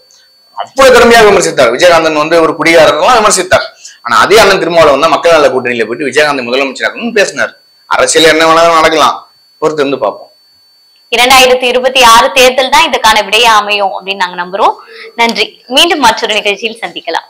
அவ்வளவு கடுமையாக விமர்சித்தார். விஜயகாந்தன் வந்து ஒரு குடிகாரர்கள்லாம் விமர்சித்தார். ஆனா அதே அண்ணன் திருமாவளவன் தான் மக்கள் நல கூட்டணியில போயிட்டு விஜயகாந்த் முதலமைச்சராகணும்னு பேசினார். அரசியல் என்ன வேணாலும் நடக்கலாம். பொறுத்து இருந்து பார்ப்போம். இரண்டாயிரத்தி இருபத்தி ஆறு தேர்தல் தான் இதுக்கான விடையா அமையும் அப்படின்னு நாங்க நம்புறோம். நன்றி. மீண்டும் மற்றொரு நிகழ்ச்சியில் சந்திக்கலாம்.